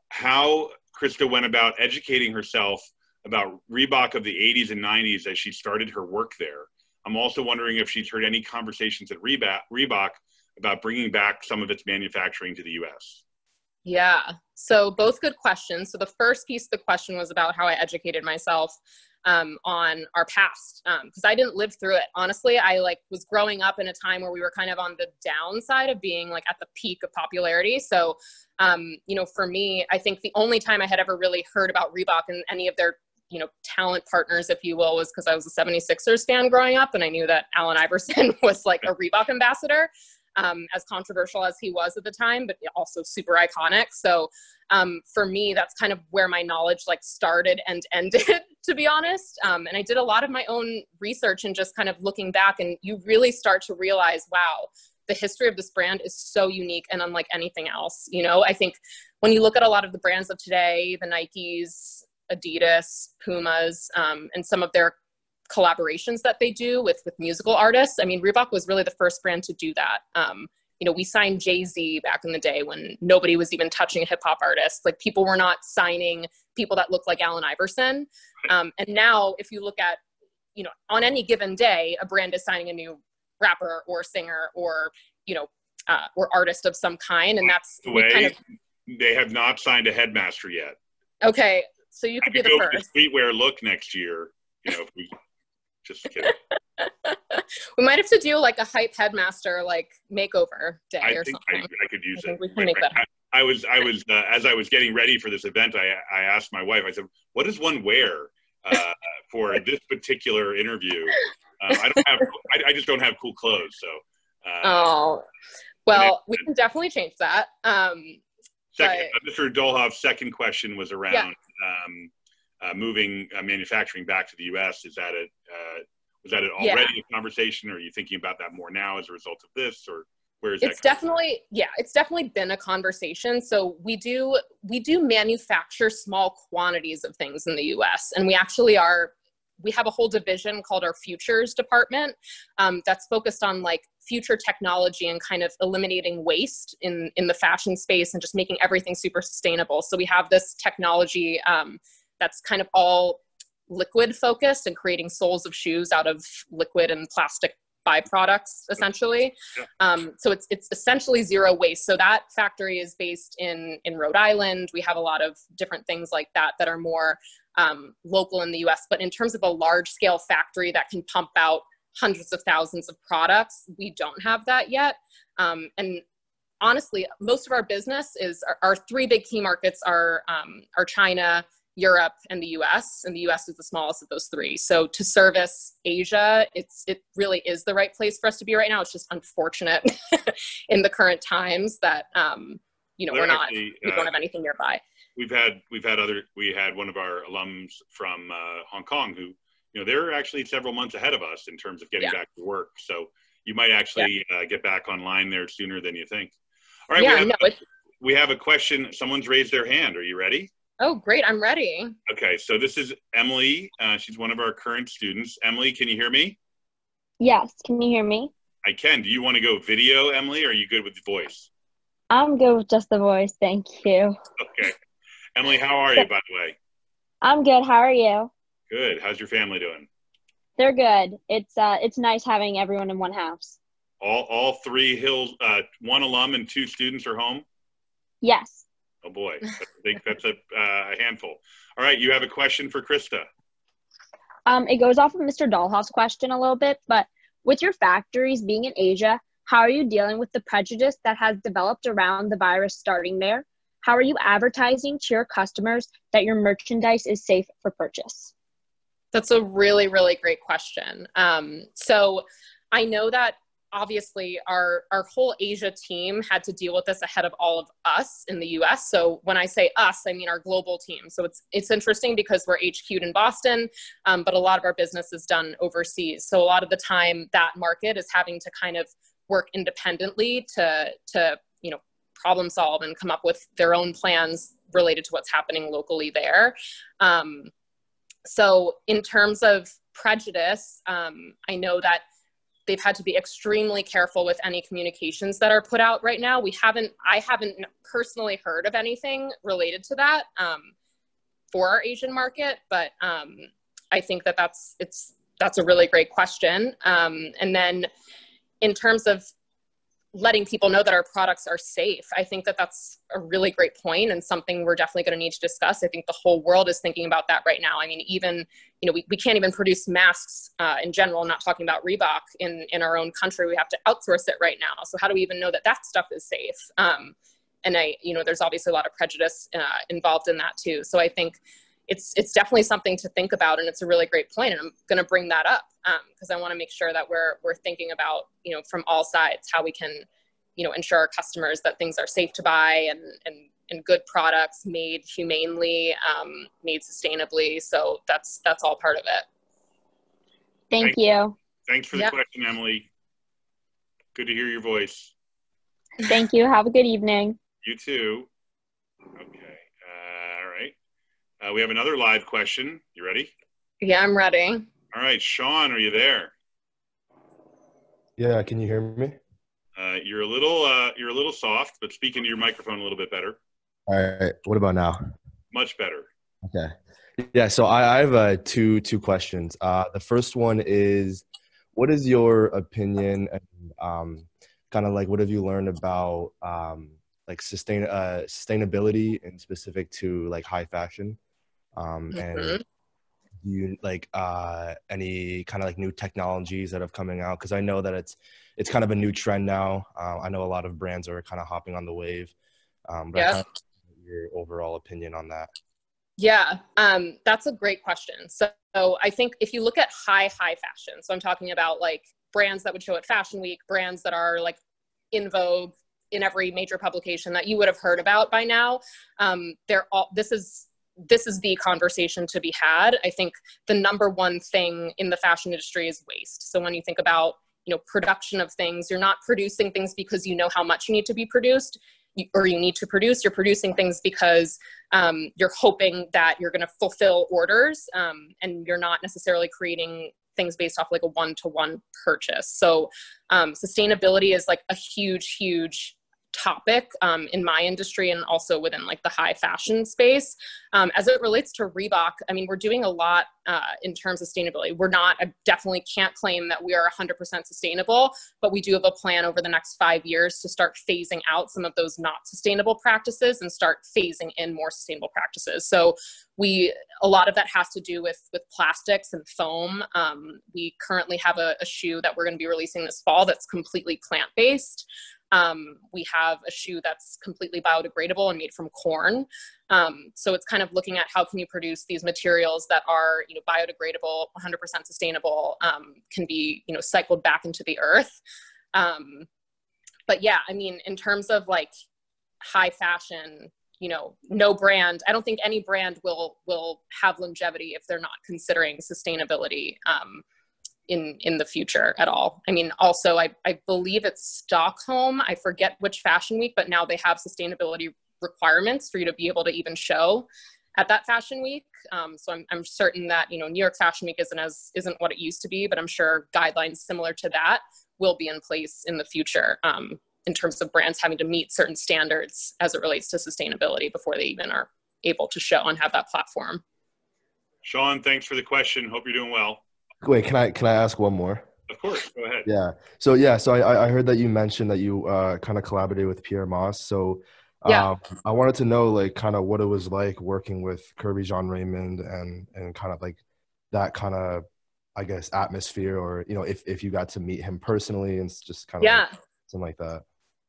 how Krista went about educating herself about Reebok of the 80s and 90s as she started her work there. I'm also wondering if she's heard any conversations at Reebok, about bringing back some of its manufacturing to the US. Yeah, so both good questions. So the first piece of the question was about how I educated myself um, on our past because um, I didn't live through it. Honestly, I like was growing up in a time where we were kind of on the downside of being like at the peak of popularity. So, um, you know, for me, I think the only time I had ever really heard about Reebok and any of their you know talent partners if you will was because i was a 76ers fan growing up and i knew that allen iverson was like a reebok ambassador um, as controversial as he was at the time, but also super iconic. So um, for me, that's kind of where my knowledge like started and ended, to be honest. Um, and I did a lot of my own research and just kind of looking back, and you really start to realize, wow, the history of this brand is so unique and unlike anything else. You know, I think when you look at a lot of the brands of today, the Nikes, Adidas, Pumas, um, and some of their collaborations that they do with with musical artists. I mean, Reebok was really the first brand to do that. Um, you know, we signed Jay Z back in the day when nobody was even touching a hip hop artist. Like people were not signing people that looked like Allen Iverson. Um, and now, if you look at, you know, on any given day, a brand is signing a new rapper or singer or you know, uh, or artist of some kind, and that's the way kind of, they have not signed a headmaster yet. Okay, so you could be the first. Streetwear look next year. You know, if we just kidding. we might have to do like a hype headmaster like makeover day I or think something. I, I could use I it. We can make that. I, I was I was uh, as I was getting ready for this event, I I asked my wife. I said, "What does one wear uh, for this particular interview?" Um, I don't have. I, I, just don't have cool clothes. So. Uh, oh, well, we can definitely change that. Um, second, but, Mr. Doelhoff's second question was around. Yeah. Um, uh, moving uh, manufacturing back to the U.S. Is that a uh, was that already yeah. a conversation, or are you thinking about that more now as a result of this, or where is it's definitely yeah it's definitely been a conversation. So we do we do manufacture small quantities of things in the us and we actually are we have a whole division called our futures department um, that's focused on like future technology and kind of eliminating waste in in the fashion space and just making everything super sustainable. So we have this technology um, that's kind of all liquid focused and creating soles of shoes out of liquid and plastic byproducts essentially. Yeah. um, so it's it's essentially zero waste. So that factory is based in in rhode island. We have a lot of different things like that that are more um, local in the us but in terms of a large scale factory that can pump out hundreds of thousands of products we don't have that yet. Um, and honestly most of our business is our, our, three big key markets are um, are china Europe, and the US. And the US is the smallest of those three. So to service Asia, it's it really is the right place for us to be right now. It's just unfortunate in the current times that um, you know we're not we don't uh, have anything nearby. We've had we've had other we had one of our alums from uh, Hong Kong who you know they're actually several months ahead of us in terms of getting yeah. back to work. So you might actually yeah. uh, get back online there sooner than you think. All right, yeah, we, have, no, we have a question. Someone's raised their hand. Are you ready? Oh, great. I'm ready. Okay, so this is Emily. Uh, she's one of our current students. Emily, can you hear me? Yes. Can you hear me? I can. Do you want to go video, Emily, or are you good with the voice? I'm good with just the voice. Thank you. Okay. Emily, how are you, by the way? I'm good. How are you? Good. How's your family doing? They're good. It's uh, it's nice having everyone in one house. All all three Hills, uh, one alum and two students are home. Yes. Oh boy, I think that's a, uh, a handful. All right, you have a question for Krista. Um, it goes off of Mr. Doelhoff's question a little bit, but with your factories being in Asia, how are you dealing with the prejudice that has developed around the virus starting there? How are you advertising to your customers that your merchandise is safe for purchase? That's a really, really great question. Um, so I know that obviously our our whole Asia team had to deal with this ahead of all of us in the US. So when I say us, I mean our global team. So it's it's interesting because we're HQ'd in Boston, um, but a lot of our business is done overseas. So a lot of the time that market is having to kind of work independently to to you know problem solve and come up with their own plans related to what's happening locally there. Um, so in terms of prejudice, um, I know that they've had to be extremely careful with any communications that are put out right now. We haven't, I haven't personally heard of anything related to that um, for our Asian market, but um, I think that that's it's that's a really great question. Um, and then in terms of letting people know that our products are safe. I think that that's a really great point and something we're definitely going to need to discuss. I think the whole world is thinking about that right now. I mean, even, you know, we, we can't even produce masks uh, in general, I'm not talking about Reebok in, in our own country. We have to outsource it right now. So how do we even know that that stuff is safe? Um, and I, you know, there's obviously a lot of prejudice uh, involved in that too. So I think it's it's definitely something to think about and it's a really great point and i'm going to bring that up because um, i want to make sure that we're we're thinking about you know from all sides how we can you know ensure our customers that things are safe to buy and and and good products made humanely um, made sustainably so that's that's all part of it. Thank, thank you. thanks for the yep. question emily. Good to hear your voice. Thank you. Have a good evening. You too. Okay uh, we have another live question. You ready? Yeah, I'm ready. All right, Sean, are you there? Yeah, can you hear me? Uh, you're a little uh, you're a little soft, but speak into your microphone a little bit better. All right. What about now? Much better. Okay. Yeah. So I, I have uh, two two questions. Uh, the first one is, what is your opinion and um, kind of like what have you learned about um, like sustain uh, sustainability and specific to like high fashion? Um, mm-hmm. and you like uh, any kind of like new technologies that have coming out? Because i know that it's it's kind of a new trend now. Uh, i know a lot of brands are kind of hopping on the wave. Um, but yeah. your overall opinion on that. Yeah um, that's a great question. So, so i think if you look at high high fashion so i'm talking about like brands that would show at fashion week brands that are like in vogue in every major publication that you would have heard about by now um, they're all this is this is the conversation to be had. I think the number one thing in the fashion industry is waste. So when you think about you know production of things, you're not producing things because you know how much you need to be produced or you need to produce. You're producing things because um, you're hoping that you're going to fulfill orders, um, and you're not necessarily creating things based off like a one-to-one purchase. So um, sustainability is like a huge, huge topic um, in my industry and also within like the high fashion space. Um, as it relates to Reebok, I mean, we're doing a lot uh, in terms of sustainability. We're not, I definitely can't claim that we are 100% sustainable, but we do have a plan over the next five years to start phasing out some of those not sustainable practices and start phasing in more sustainable practices. So we a lot of that has to do with with plastics and foam um, we currently have a, a, shoe that we're going to be releasing this fall that's completely plant based Um, we have a shoe that's completely biodegradable and made from corn. Um, so it's kind of looking at how can you produce these materials that are, you know, biodegradable, 100% sustainable, um, can be, you know, cycled back into the earth. Um, but yeah, I mean, in terms of like high fashion, you know, no brand. I don't think any brand will will have longevity if they're not considering sustainability. In in the future at all. I mean, also I, I believe it's Stockholm. I forget which fashion week, but now they have sustainability requirements for you to be able to even show at that fashion week. Um, so I'm, I'm certain that you know New York Fashion Week isn't as isn't what it used to be, but I'm sure guidelines similar to that will be in place in the future um, in terms of brands having to meet certain standards as it relates to sustainability before they even are able to show and have that platform. Sean, thanks for the question. Hope you're doing well. Wait, can I can I ask one more? Of course, go ahead. Yeah. So yeah, so I I heard that you mentioned that you uh, kind of collaborated with Pyer Moss. So yeah. Um, I wanted to know like kind of what it was like working with Kerby Jean Raymond and and kind of like that kind of I guess atmosphere or you know if if you got to meet him personally and just kind of yeah like, something like that.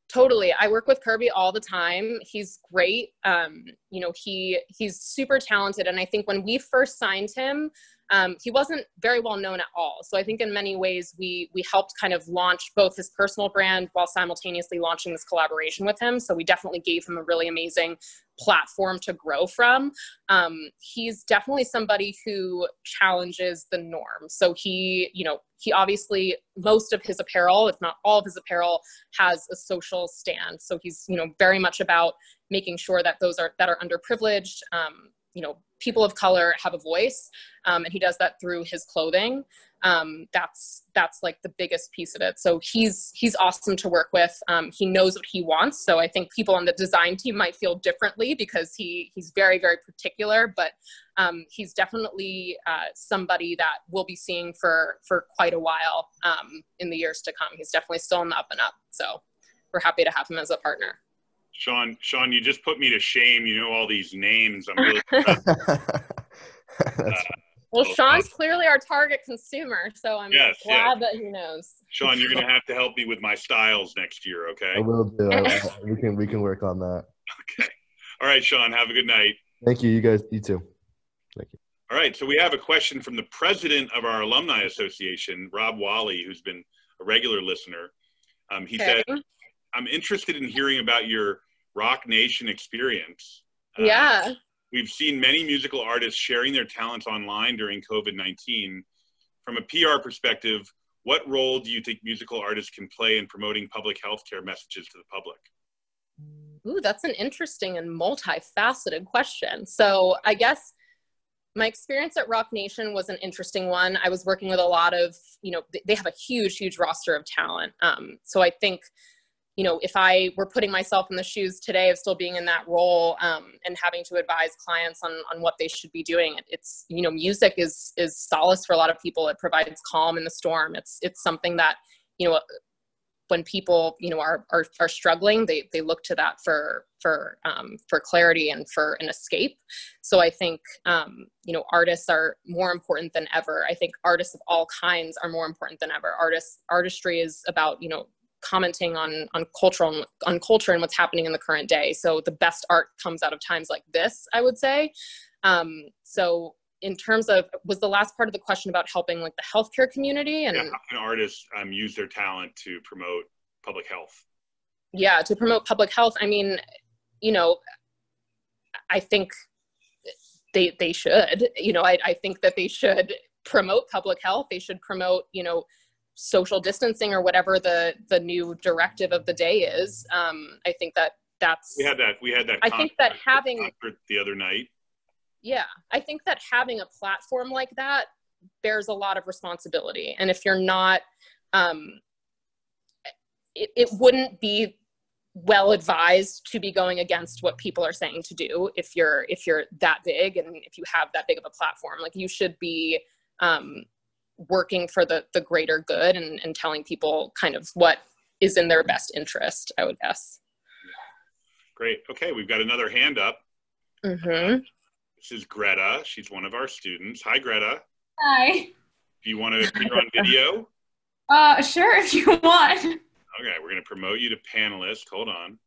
Totally. I work with Kerby all the time. He's great. Um, you know, he he's super talented and I think when we first signed him, um, he wasn't very well known at all. So I think in many ways we we helped kind of launch both his personal brand while simultaneously launching this collaboration with him. So we definitely gave him a really amazing platform to grow from. Um, he's definitely somebody who challenges the norm. So he, you know, he obviously most of his apparel, if not all of his apparel, has a social stand. So he's, you know, very much about making sure that those are that are underprivileged. Um, you know people of color have a voice um, and he does that through his clothing. Um, that's that's like the biggest piece of it. So he's he's awesome to work with. Um, he knows what he wants. So i think people on the design team might feel differently because he he's very very particular. But um, he's definitely uh, somebody that we'll be seeing for for quite a while um, in the years to come. He's definitely still in the up and up. So we're happy to have him as a partner Sean, Sean, you just put me to shame. You know all these names. I'm really. uh, well, Sean's clearly our target consumer, so I'm yes, glad yes. that he knows. Sean, you're going to have to help me with my styles next year, okay? I will do. we can we can work on that. Okay. All right, Sean. Have a good night. Thank you. You guys. You too. Thank you. All right. So we have a question from the president of our alumni association, Rob Wally, who's been a regular listener. Um, he okay. said, "I'm interested in hearing about your." Roc Nation experience. Uh, yeah. we've seen many musical artists sharing their talents online during COVID 19. From a PR perspective, what role do you think musical artists can play in promoting public health care messages to the public? Ooh, that's an interesting and multifaceted question. So, I guess my experience at Roc Nation was an interesting one. I was working with a lot of, you know, they have a huge, huge roster of talent. Um, so I think you know, if I were putting myself in the shoes today of still being in that role um, and having to advise clients on, on what they should be doing, it's, you know, music is, is solace for a lot of people. It provides calm in the storm. It's, it's something that, you know, when people, you know, are, are, are struggling, they, they look to that for, for, um, for clarity and for an escape. So I think, um, you know, artists are more important than ever. I think artists of all kinds are more important than ever. Artists, artistry is about, you know, commenting on on cultural on culture and what's happening in the current day. So the best art comes out of times like this i would say. Um, so in terms of was the last part of the question about helping like the healthcare community and yeah, artists um, use their talent to promote public health? Yeah to promote public health. I mean you know i think they they should. You know i, I think that they should promote public health. They should promote you know social distancing or whatever the the new directive of the day is um i think that that's we had that we had that i think that having the other night. Yeah i think that having a platform like that bears a lot of responsibility. And if you're not um it, it wouldn't be well advised to be going against what people are saying to do if you're if you're that big and if you have that big of a platform. Like you should be um working for the the greater good and, and telling people kind of what is in their best interest i would guess great okay we've got another hand up mm-hmm. this is greta she's one of our students hi greta hi do you want to appear on video uh sure if you want Okay, we're going to promote you to panelist. Hold on.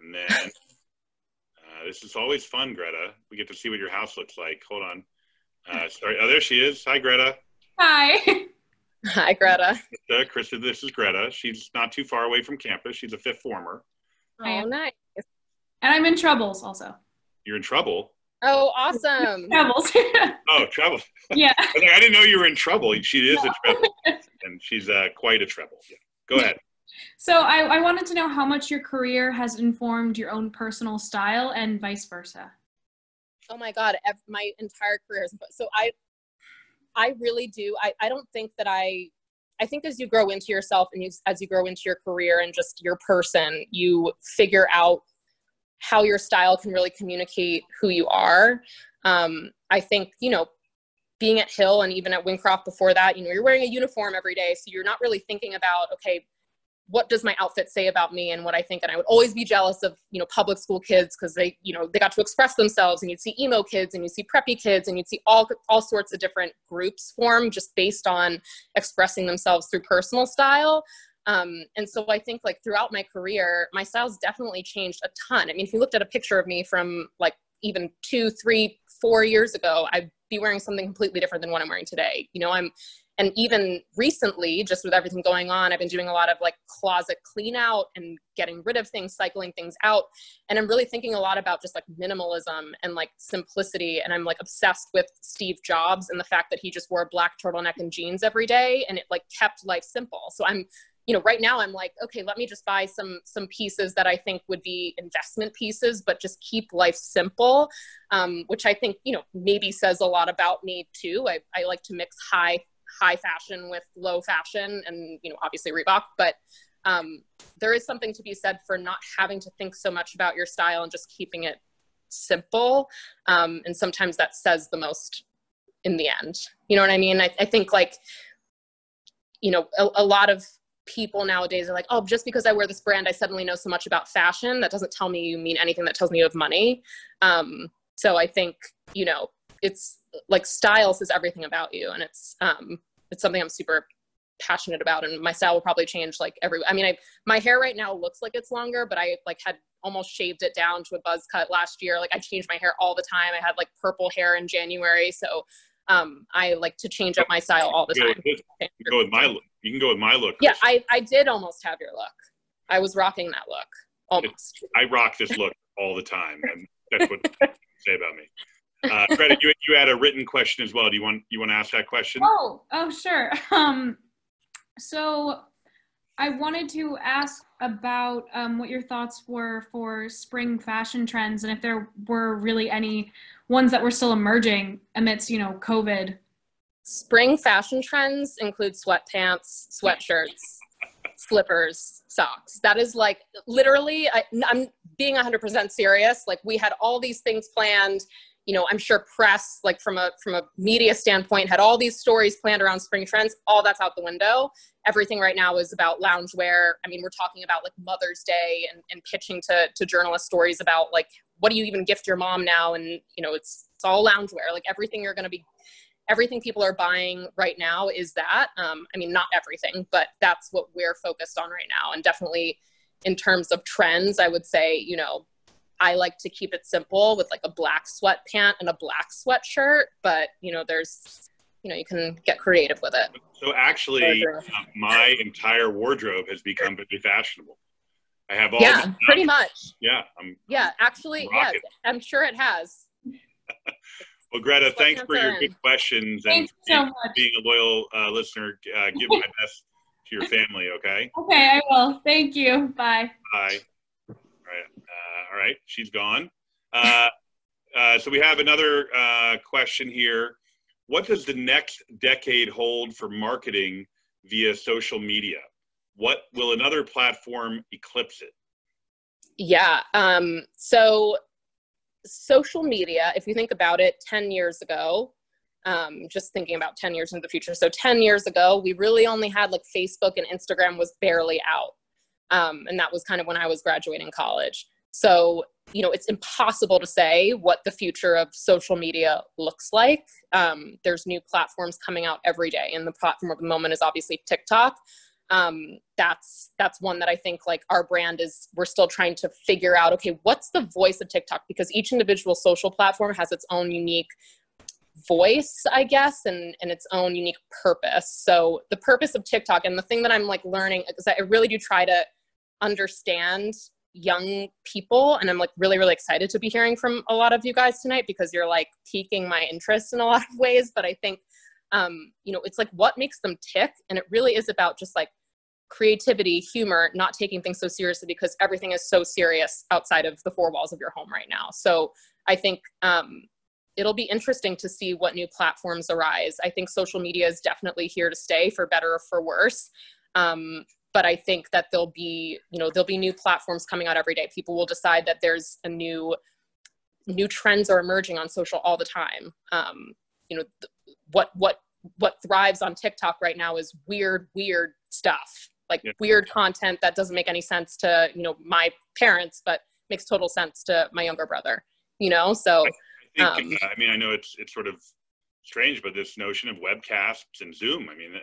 And then uh, this is always fun, Greta. We get to see what your house looks like. Hold on. Uh, sorry. Oh, there she is. Hi, Greta. Hi. Hi, Greta. Krista, Krista, this is Greta. She's not too far away from campus. She's a fifth former. Oh, nice. And I'm in Trebles also. You're in trouble. Oh, awesome. Trebles. Oh, trouble. yeah. I, like, I didn't know you were in trouble. She is a trouble, and she's uh, quite a trouble. Yeah. Go ahead. So I, I wanted to know how much your career has informed your own personal style and vice versa. Oh my God, my entire career is so I, I really do. I, I don't think that I, I think as you grow into yourself and you, as you grow into your career and just your person, you figure out how your style can really communicate who you are. Um, I think, you know, being at Hill and even at Wyncroft before that, you know, you're wearing a uniform every day. So you're not really thinking about, okay, what does my outfit say about me and what I think? And I would always be jealous of, you know, public school kids because they, you know, they got to express themselves and you'd see emo kids and you'd see preppy kids and you'd see all, all sorts of different groups form just based on expressing themselves through personal style. Um, and so I think like throughout my career, my style's definitely changed a ton. I mean, if you looked at a picture of me from like even two, three, four years ago, I'd be wearing something completely different than what I'm wearing today. You know, I'm, and even recently, just with everything going on, I've been doing a lot of like closet clean out and getting rid of things, cycling things out. And I'm really thinking a lot about just like minimalism and like simplicity. And I'm like obsessed with Steve Jobs and the fact that he just wore a black turtleneck and jeans every day and it like kept life simple. So I'm you know right now i'm like okay let me just buy some some pieces that i think would be investment pieces but just keep life simple um, which i think you know maybe says a lot about me too I, I like to mix high high fashion with low fashion and you know obviously reebok but um, there is something to be said for not having to think so much about your style and just keeping it simple um, and sometimes that says the most in the end you know what i mean i, I think like you know a, a lot of people nowadays are like, oh, just because I wear this brand, I suddenly know so much about fashion. That doesn't tell me you mean anything. That tells me you have money. Um, so I think you know it's like style says everything about you, and it's um, it's something I'm super passionate about. And my style will probably change like every. I mean, I my hair right now looks like it's longer, but I like had almost shaved it down to a buzz cut last year. Like I changed my hair all the time. I had like purple hair in January, so um, I like to change up my style all the time. You can go with my look. You can go with my look. Yeah, I, I did almost have your look. I was rocking that look almost. I rock this look all the time, and that's what say about me. Uh, Greta, you, you had a written question as well. Do you want you want to ask that question? Oh, oh, sure. Um, so I wanted to ask about um, what your thoughts were for spring fashion trends, and if there were really any ones that were still emerging amidst, you know, COVID. Spring fashion trends include sweatpants, sweatshirts, slippers, socks. That is like literally, I, I'm being 100% serious. Like we had all these things planned you know i'm sure press like from a from a media standpoint had all these stories planned around spring trends all that's out the window. Everything right now is about loungewear. I mean we're talking about like mother's day and, and pitching to to journalist stories about like what do you even gift your mom now? And you know it's it's all loungewear. Like everything you're going to be everything people are buying right now is that. Um, i mean not everything but that's what we're focused on right now. And definitely in terms of trends i would say you know I like to keep it simple with like a black sweat pant and a black sweatshirt, but you know, there's, you know, you can get creative with it. So actually, uh, my entire wardrobe has become very fashionable. I have all. Yeah, pretty much. Yeah, I'm. Yeah, actually, yeah, I'm sure it has. well, Greta, thanks for your good questions and so being a loyal uh, listener. Uh, give my best to your family, okay? Okay, I will. Thank you. Bye. Bye all right, she's gone. Uh, uh, so we have another uh, question here. What does the next decade hold for marketing via social media? What will another platform eclipse it? Yeah. Um, so social media, if you think about it, 10 years ago, um, just thinking about 10 years into the future. So 10 years ago, we really only had like Facebook and Instagram was barely out. Um, and that was kind of when I was graduating college. So, you know, it's impossible to say what the future of social media looks like. Um, there's new platforms coming out every day, and the platform of the moment is obviously TikTok. um, that's that's one that I think like our brand is we're still trying to figure out okay what's the voice of TikTok because each individual social platform has its own unique voice I guess and and its own unique purpose so the purpose of TikTok and the thing that I'm like learning is that I really do try to understand young people and i'm like really really excited to be hearing from a lot of you guys tonight because you're like piquing my interest in a lot of ways. But i think um, you know it's like what makes them tick and it really is about just like creativity humor not taking things so seriously because everything is so serious outside of the four walls of your home right now. So i think um, it'll be interesting to see what new platforms arise. I think social media is definitely here to stay for better or for worse. Um, but I think that there'll be, you know, there'll be new platforms coming out every day. People will decide that there's a new, new trends are emerging on social all the time. Um, you know, th- what what what thrives on TikTok right now is weird, weird stuff, like yeah. weird content that doesn't make any sense to you know my parents, but makes total sense to my younger brother. You know, so. I, think, um, I mean, I know it's it's sort of strange, but this notion of webcasts and Zoom, I mean,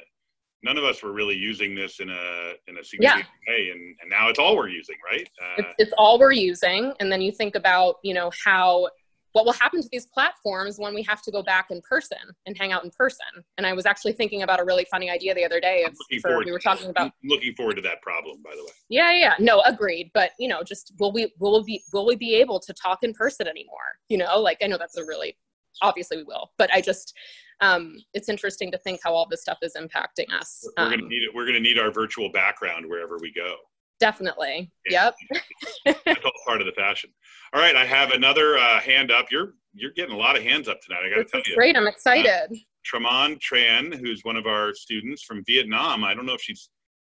none of us were really using this in a in a significant yeah. way and, and now it's all we're using right? Uh, it's, it's all we're using and then you think about you know how what will happen to these platforms when we have to go back in person and hang out in person? And i was actually thinking about a really funny idea the other day of, for, we were talking about I'm looking forward to that problem by the way. Yeah yeah no agreed but you know just will we will we be will we be able to talk in person anymore? You know like i know that's a really obviously we will but i just um, it's interesting to think how all this stuff is impacting us. We're um, gonna need it. We're gonna need our virtual background wherever we go. Definitely. Yeah. Yep. That's all part of the fashion. All right, I have another uh, hand up. You're you're getting a lot of hands up tonight. I got to tell you. Great. I'm excited. Uh, Tramon Tran, who's one of our students from Vietnam. I don't know if she's.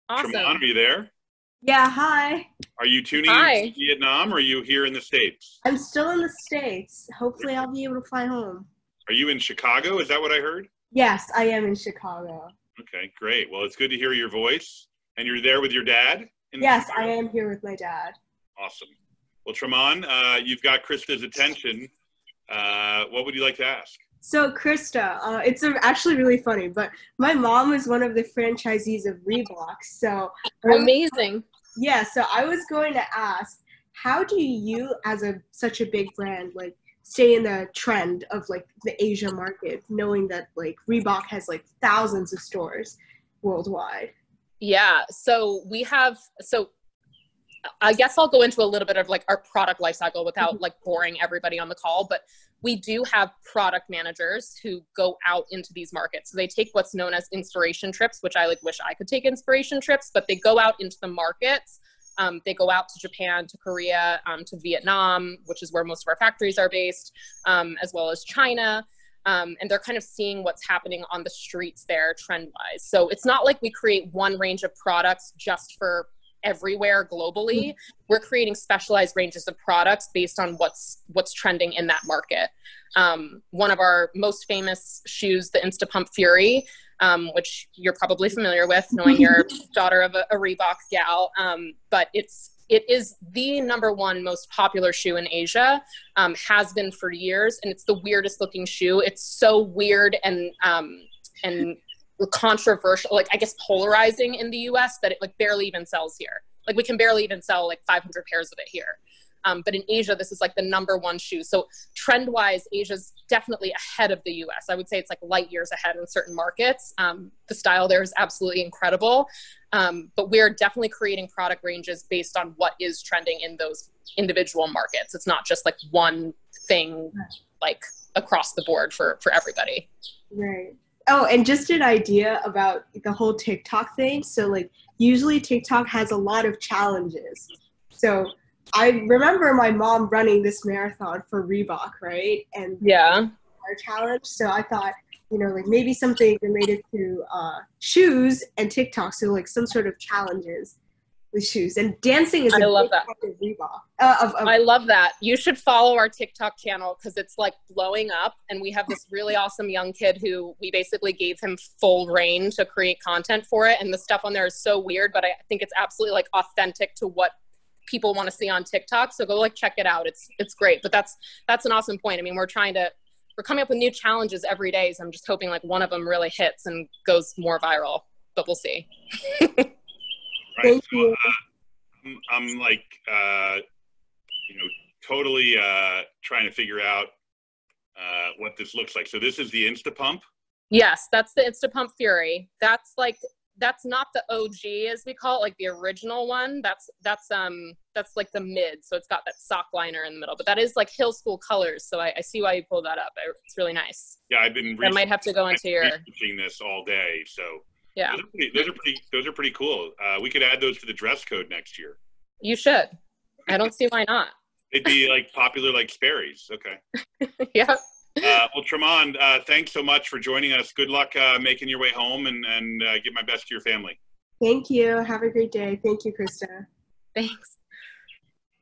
Awesome. Tramon, are you there? Yeah, hi. Are you tuning hi. in Vietnam or are you here in the States? I'm still in the States. Hopefully, I'll be able to fly home. Are you in Chicago? Is that what I heard? Yes, I am in Chicago. Okay, great. Well, it's good to hear your voice. And you're there with your dad? Yes, I am here with my dad. Awesome. Well, Tramon, uh, you've got Krista's attention. Uh, what would you like to ask? So, Krista, uh, it's actually really funny, but my mom is one of the franchisees of Reebok. So amazing. Yeah. So I was going to ask, how do you, as a such a big brand, like stay in the trend of like the Asia market, knowing that like Reebok has like thousands of stores worldwide. Yeah. So we have so I guess I'll go into a little bit of like our product lifecycle without mm-hmm. like boring everybody on the call, but we do have product managers who go out into these markets. So they take what's known as inspiration trips, which I like wish I could take inspiration trips, but they go out into the markets um, they go out to Japan, to Korea, um, to Vietnam, which is where most of our factories are based, um, as well as China. Um, and they're kind of seeing what's happening on the streets there trend wise. So it's not like we create one range of products just for everywhere globally mm-hmm. we're creating specialized ranges of products based on what's what's trending in that market um, one of our most famous shoes the instapump fury um, which you're probably familiar with, knowing you're daughter of a, a Reebok gal. Um, but it's it is the number one most popular shoe in Asia, um, has been for years, and it's the weirdest looking shoe. It's so weird and um, and controversial, like I guess polarizing in the U.S. that it like barely even sells here. Like we can barely even sell like 500 pairs of it here. Um, but in Asia, this is like the number one shoe. So trend wise, Asia's definitely ahead of the US. I would say it's like light years ahead in certain markets. Um, the style there is absolutely incredible. Um, but we're definitely creating product ranges based on what is trending in those individual markets. It's not just like one thing like across the board for, for everybody. Right. Oh, and just an idea about the whole TikTok thing. So, like, usually TikTok has a lot of challenges. So, I remember my mom running this marathon for Reebok, right? And yeah, our challenge. So I thought, you know, like maybe something related to uh, shoes and TikTok. So like some sort of challenges with shoes and dancing is. I love that. Of Reebok. Uh, of, of- I love that. You should follow our TikTok channel because it's like blowing up, and we have this really awesome young kid who we basically gave him full reign to create content for it, and the stuff on there is so weird, but I think it's absolutely like authentic to what people want to see on TikTok. So go like check it out. It's it's great. But that's that's an awesome point. I mean, we're trying to we're coming up with new challenges every day. So I'm just hoping like one of them really hits and goes more viral. but we'll see. Right. Thank so, you. uh, I'm, I'm like, uh, you know, totally uh, trying to figure out uh, what this looks like. So this is the Insta Pump. Yes, that's the Instapump Fury. That's like that's not the OG as we call it, like the original one. That's that's um that's like the mid, so it's got that sock liner in the middle. But that is like Hill School colors, so I, I see why you pulled that up. I, it's really nice. Yeah, I've been I might have to go into your researching this all day. So yeah. those, are pretty, those are pretty. Those are pretty cool. Uh, we could add those to the dress code next year. You should. I don't see why not. It'd be like popular like Sperry's. Okay. yeah. Uh, well, Tremond, uh, thanks so much for joining us. Good luck uh, making your way home and, and uh, give my best to your family. Thank you. Have a great day. Thank you, Krista. Thanks.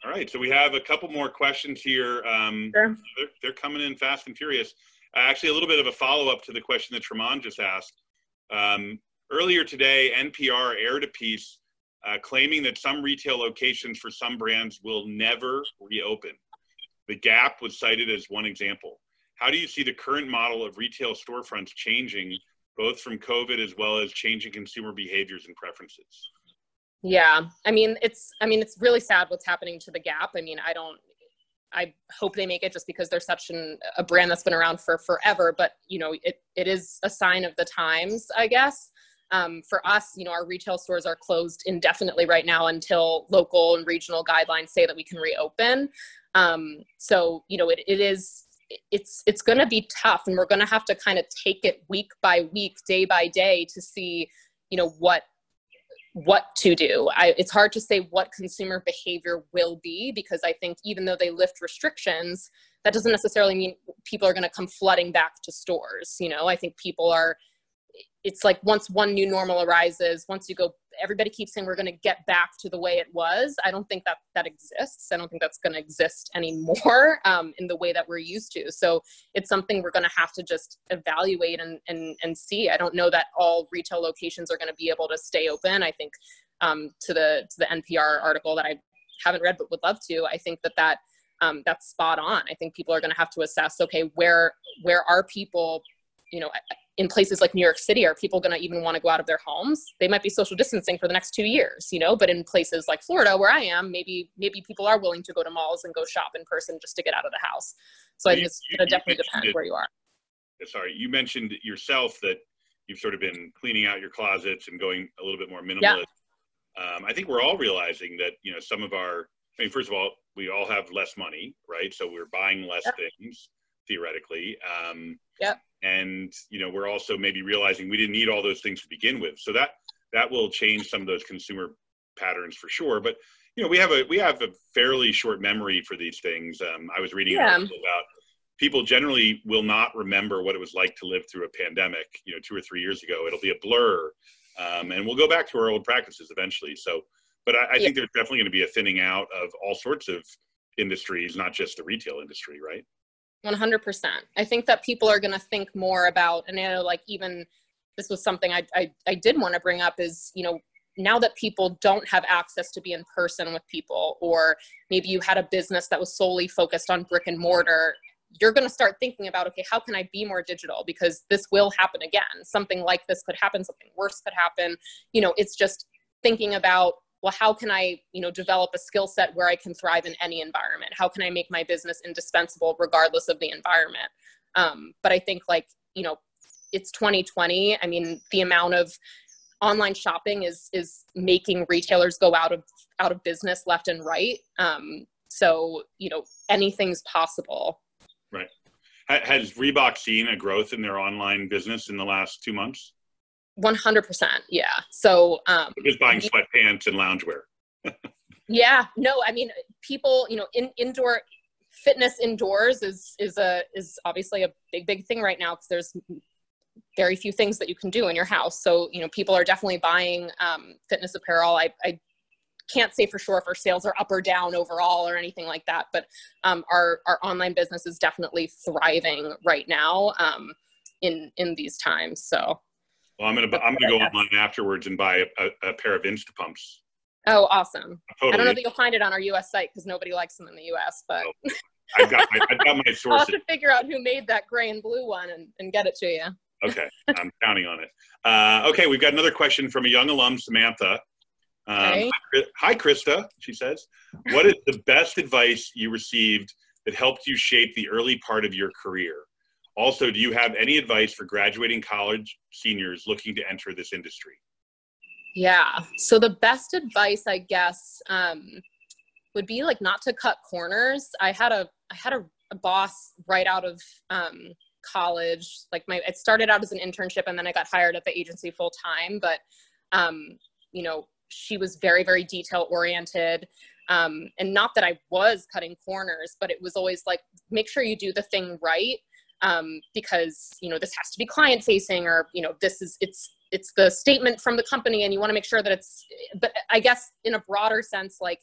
All right, so we have a couple more questions here. Um, Sure. they're, they're coming in fast and furious. Uh, actually, a little bit of a follow up to the question that Tremond just asked. Um, earlier today, NPR aired a piece uh, claiming that some retail locations for some brands will never reopen. The Gap was cited as one example. How do you see the current model of retail storefronts changing, both from COVID as well as changing consumer behaviors and preferences? Yeah. I mean, it's I mean, it's really sad what's happening to the Gap. I mean, I don't I hope they make it just because they're such an, a brand that's been around for forever, but you know, it, it is a sign of the times, I guess. Um, for us, you know, our retail stores are closed indefinitely right now until local and regional guidelines say that we can reopen. Um, so, you know, it, it is, it's, it's going to be tough and we're going to have to kind of take it week by week, day by day to see, you know, what, what to do. I, it's hard to say what consumer behavior will be because I think even though they lift restrictions, that doesn't necessarily mean people are going to come flooding back to stores. You know, I think people are, it's like once one new normal arises, once you go, everybody keeps saying we're going to get back to the way it was. I don't think that that exists. I don't think that's going to exist anymore um, in the way that we're used to. So it's something we're going to have to just evaluate and, and, and see. I don't know that all retail locations are going to be able to stay open. I think um, to the to the NPR article that I haven't read but would love to. I think that that um, that's spot on. I think people are going to have to assess. Okay, where where are people? You know, in places like New York City, are people going to even want to go out of their homes? They might be social distancing for the next two years, you know. But in places like Florida, where I am, maybe maybe people are willing to go to malls and go shop in person just to get out of the house. So I think You- it's going to definitely depend it. where you are. sorry, you mentioned yourself that you've sort of been cleaning out your closets and going a little bit more minimalist. Yeah. Um, I think we're all realizing that, you know, some of our, I mean, first of all, we all have less money, right? So we're buying less Yep. things theoretically. Um, Yep. And, you know, we're also maybe realizing we didn't need all those things to begin with. So that, that will change some of those consumer patterns for sure. But, you know, we have a, we have a fairly short memory for these things. Um, I was reading Yeah. about people generally will not remember what it was like to live through a pandemic you know two or three years ago it'll be a blur um, and we'll go back to our old practices eventually so but i, I Yeah. think there's definitely going to be a thinning out of all sorts of industries not just the retail industry right 100%. I think that people are going to think more about, and I know like even this was something I, I, I did want to bring up is, you know, now that people don't have access to be in person with people, or maybe you had a business that was solely focused on brick and mortar, you're going to start thinking about, okay, how can I be more digital? Because this will happen again. Something like this could happen, something worse could happen. You know, it's just thinking about well how can i you know develop a skill set where i can thrive in any environment? How can i make my business indispensable regardless of the environment? Um, but i think like you know it's 2020 i mean the amount of online shopping is is making retailers go out of out of business left and right. Um, so you know anything's possible. Right. Has reebok seen a growth in their online business in the last two months 100% yeah so um, just buying sweatpants and loungewear Yeah, no, I mean, people, you know, in indoor fitness indoors is is a is obviously a big big thing right now because there's very few things that you can do in your house. So you know, people are definitely buying um, fitness apparel. I, I can't say for sure if our sales are up or down overall or anything like that, but um, our our online business is definitely thriving right now um, in in these times. So well i'm gonna i'm gonna go online afterwards and buy a, a, a pair of insta pumps oh, awesome! totally I don't know that you'll find it on our U.S. site because nobody likes them in the U.S. But i've got my i've got my I'll have sources to figure out who made that gray and blue one and, and get it to you. Okay, I'm counting on it. Uh, okay, we've got another question from a young alum, Samantha. Um, Okay. Hi, Krista. She says, "What is the best advice you received that helped you shape the early part of your career? Also, do you have any advice for graduating college seniors looking to enter this industry?" Yeah. So the best advice, I guess, um, would be like not to cut corners. I had a I had a, a boss right out of um, college. Like my it started out as an internship, and then I got hired at the agency full time. But um, you know, she was very very detail oriented. Um, and not that I was cutting corners, but it was always like make sure you do the thing right um, because you know this has to be client facing or you know this is it's it's the statement from the company and you want to make sure that it's but i guess in a broader sense like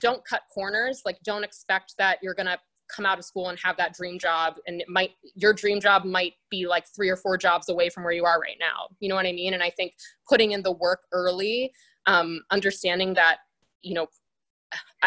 don't cut corners like don't expect that you're going to come out of school and have that dream job and it might your dream job might be like three or four jobs away from where you are right now you know what i mean? And i think putting in the work early um, understanding that you know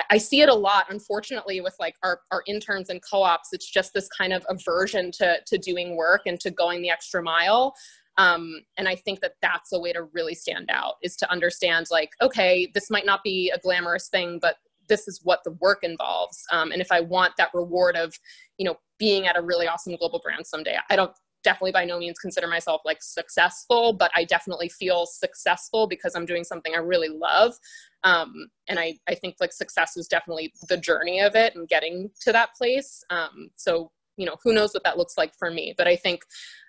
I, see it a lot unfortunately with like our, our interns and co-ops it's just this kind of aversion to to doing work and to going the extra mile um, and i think that that's a way to really stand out is to understand like okay this might not be a glamorous thing but this is what the work involves um, and if i want that reward of you know being at a really awesome global brand someday i don't definitely by no means consider myself like successful but i definitely feel successful because i'm doing something i really love um, and I, I think like success is definitely the journey of it and getting to that place. Um, so you know who knows what that looks like for me. But i think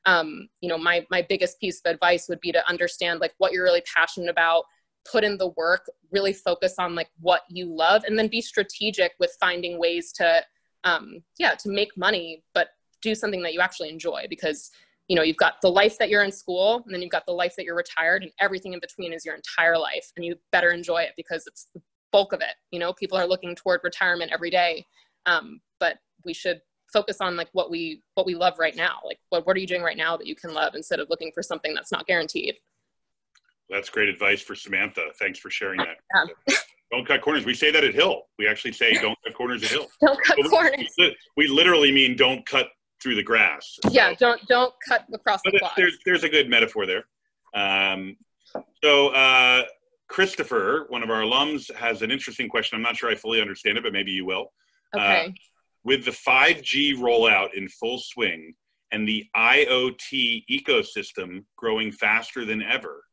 um, you know my my biggest piece of advice would be to understand like what you're really passionate about put in the work really focus on like what you love and then be strategic with finding ways to um, yeah to make money but do something that you actually enjoy because you know you've got the life that you're in school and then you've got the life that you're retired and everything in between is your entire life and you better enjoy it because it's the bulk of it you know people are looking toward retirement every day um, but we should focus on like what we what we love right now like what, what are you doing right now that you can love instead of looking for something that's not guaranteed That's great advice for Samantha. Thanks for sharing that. Yeah. Don't cut corners. We say that at Hill. We actually say don't cut corners at Hill. don't cut corners we- We literally mean don't cut through the grass. yeah So- don't don't cut across the cloth there's there's a good metaphor there. Um, so uh, Christopher, one of our alums, has an interesting question. I'm not sure I fully understand it, but maybe you will. okay With the 5G rollout in full swing and the IoT ecosystem growing faster than ever,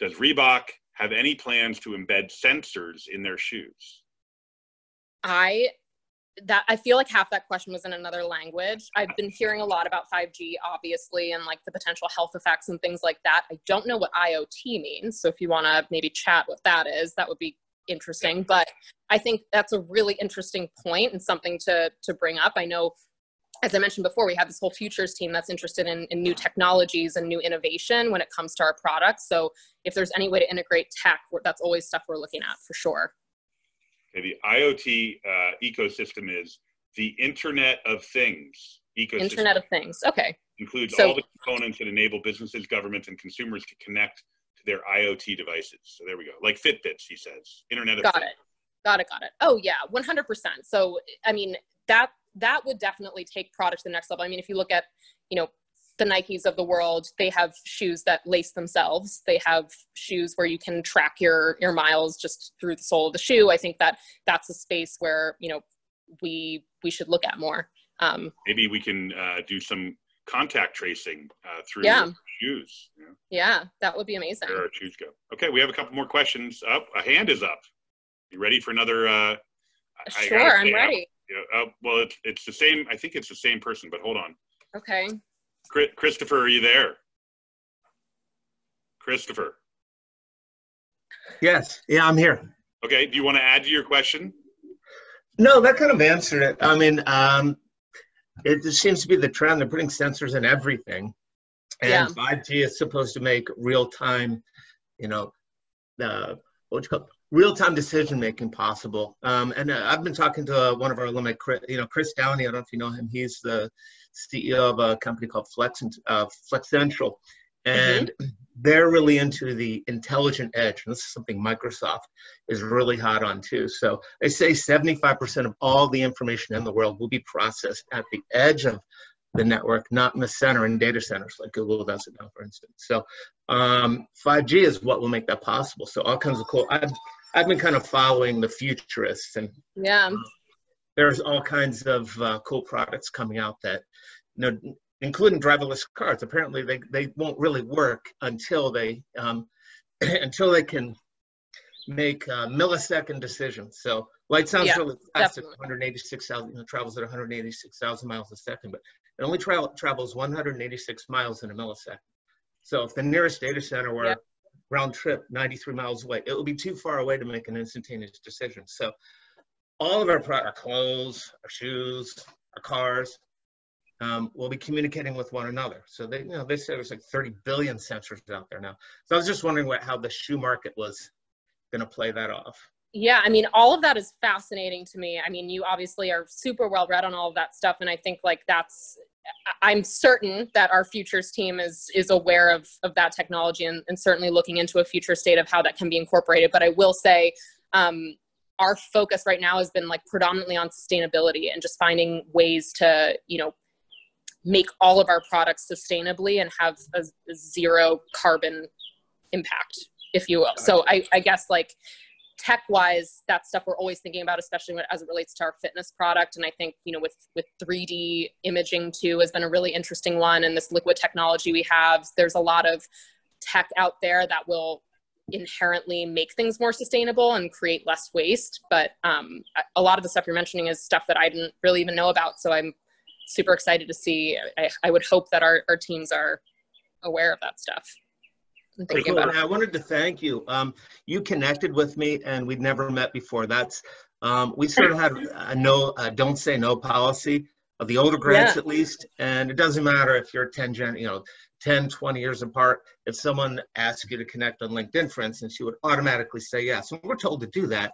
does Reebok have any plans to embed sensors in their shoes? I that I feel like half that question was in another language. I've been hearing a lot about 5G, obviously, and like the potential health effects and things like that. I don't know what IoT means. So if you want to maybe chat what that is, that would be interesting. But I think that's a really interesting point and something to to bring up. I know as I mentioned before, we have this whole futures team that's interested in, in new technologies and new innovation when it comes to our products. So if there's any way to integrate tech, that's always stuff we're looking at for sure. Okay, the IoT uh, ecosystem is the Internet of Things ecosystem. Internet of Things. Okay. includes So- all the components that enable businesses, governments, and consumers to connect to their IoT devices. So there we go. Like Fitbits, he says. Internet of Got Things. it. Got it. Got it. Oh yeah, 100%. So I mean that that would definitely take product to the next level. I mean, if you look at you know the Nikes of the world, they have shoes that lace themselves. They have shoes where you can track your your miles just through the sole of the shoe. I think that that's a space where you know we we should look at more. Um, Maybe we can uh, do some contact tracing uh, through Yeah. shoes. You know, yeah, that would be amazing. where our shoes go. Okay, we have a couple more questions up. A hand is up. You ready for another? Uh, I- I Sure, I'm ready. know, uh, well, it's, it's the same. I think it's the same person, but hold on. Okay. Chri- Christopher, are you there? Christopher. Yes, yeah, I'm here. Okay, do you want to add to your question? No, that kind of answered it. I mean, um, it just seems to be the trend. They're putting sensors in everything, and Yeah. 5G is supposed to make real time, you know, uh, what would you call it? real time decision making possible. Um, and uh, I've been talking to uh, one of our alumni, Chris, you know, Chris Downey. I don't know if you know him. He's the CEO of a company called Flex uh, Flex Central, and they're really into the intelligent edge. And this is something Microsoft is really hot on too. So they say 75% of all the information in the world will be processed at the edge of the network, not in the center in data centers like Google does it now, for instance. So um, 5G is what will make that possible. So all kinds of cool. I've I've been kind of following the futurists, and Yeah. There's all kinds of uh, cool products coming out that you know, including driverless cars. Apparently, they they won't really work until they um, until they can make uh, millisecond decisions. So light sounds Yeah, really fast at 186,000, you know, travels at 186,000 miles a second, but it only tra- travels 186 miles in a millisecond. So if the nearest data center were Yep. round trip 93 miles away, it would be too far away to make an instantaneous decision. So all of our our clothes, our shoes, our cars, um, will be communicating with one another. So they, you know, they say there's like 30 billion sensors out there now. So I was just wondering what, how the shoe market was going to play that off. Yeah, I mean, all of that is fascinating to me. I mean, you obviously are super well read on all of that stuff, and I think like that's. I'm certain that our futures team is is aware of of that technology and, and certainly looking into a future state of how that can be incorporated. But I will say, um, our focus right now has been like predominantly on sustainability and just finding ways to you know make all of our products sustainably and have a, zero carbon impact, if you will. So I, I guess like tech wise that stuff we're always thinking about especially as it relates to our fitness product and i think you know with with 3d imaging too has been a really interesting one and this liquid technology we have there's a lot of tech out there that will inherently make things more sustainable and create less waste but um, a- lot of the stuff you're mentioning is stuff that i didn't really even know about so i'm super excited to see i, I would hope that our, our teams are aware of that stuff cool. about And it I wanted to thank you. Um, you connected with me, and we'd never met before. That's um, we sort of have a no, a don't say no policy of the older grants Yeah. at least, and it doesn't matter if you're 10 gen, you know, 10, 20 years apart. If someone asks you to connect on LinkedIn, for instance, you would automatically say yes. And we're told to do that.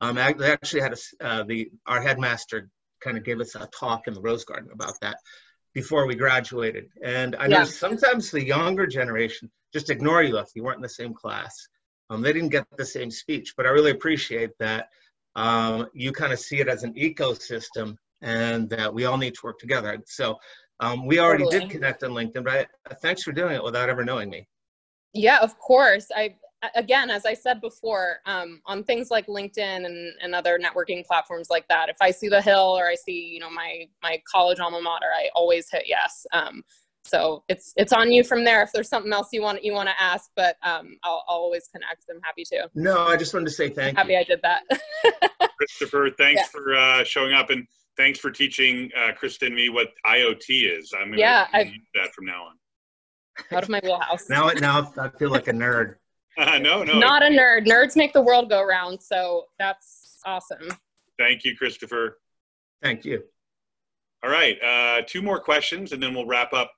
Um, I actually had a, uh, the our headmaster kind of gave us a talk in the Rose Garden about that before we graduated. And I know Yeah. sometimes the younger generation just ignore you if you weren't in the same class. Um, they didn't get the same speech, but I really appreciate that um, you kind of see it as an ecosystem and that we all need to work together. So um, we already Totally. did connect on LinkedIn, but I, thanks for doing it without ever knowing me. Yeah, of course. I again, as I said before, um, on things like LinkedIn and, and other networking platforms like that, if I see the hill or I see, you know, my my college alma mater, I always hit yes. Um, so it's it's on you from there. If there's something else you want you want to ask, but um, I'll, I'll always connect. I'm happy to. No, I just wanted to say thank happy you. I did that. Christopher, thanks Yeah. for uh, showing up and thanks for teaching uh, Krista and me what IoT is. I'm going to Yeah, I- use that from now on. Out of my wheelhouse. Now, now I feel like a nerd. no, no. Not a nerd. Nerds make the world go round. So that's awesome. Thank you, Christopher. Thank you. All right, uh, two more questions and then we'll wrap up.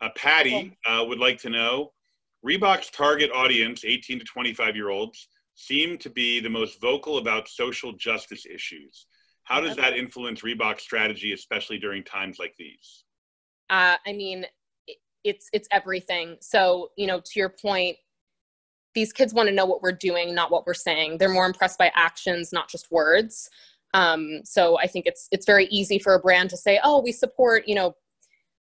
Uh, Patty uh, would like to know Reebok's target audience, 18 to 25 year olds, seem to be the most vocal about social justice issues. How does that influence Reebok's strategy, especially during times like these? uh, I mean, it's it's everything. So you know, to your point, these kids want to know what we're doing, not what we're saying. They're more impressed by actions, not just words. Um, so I think it's it's very easy for a brand to say, "Oh, we support you know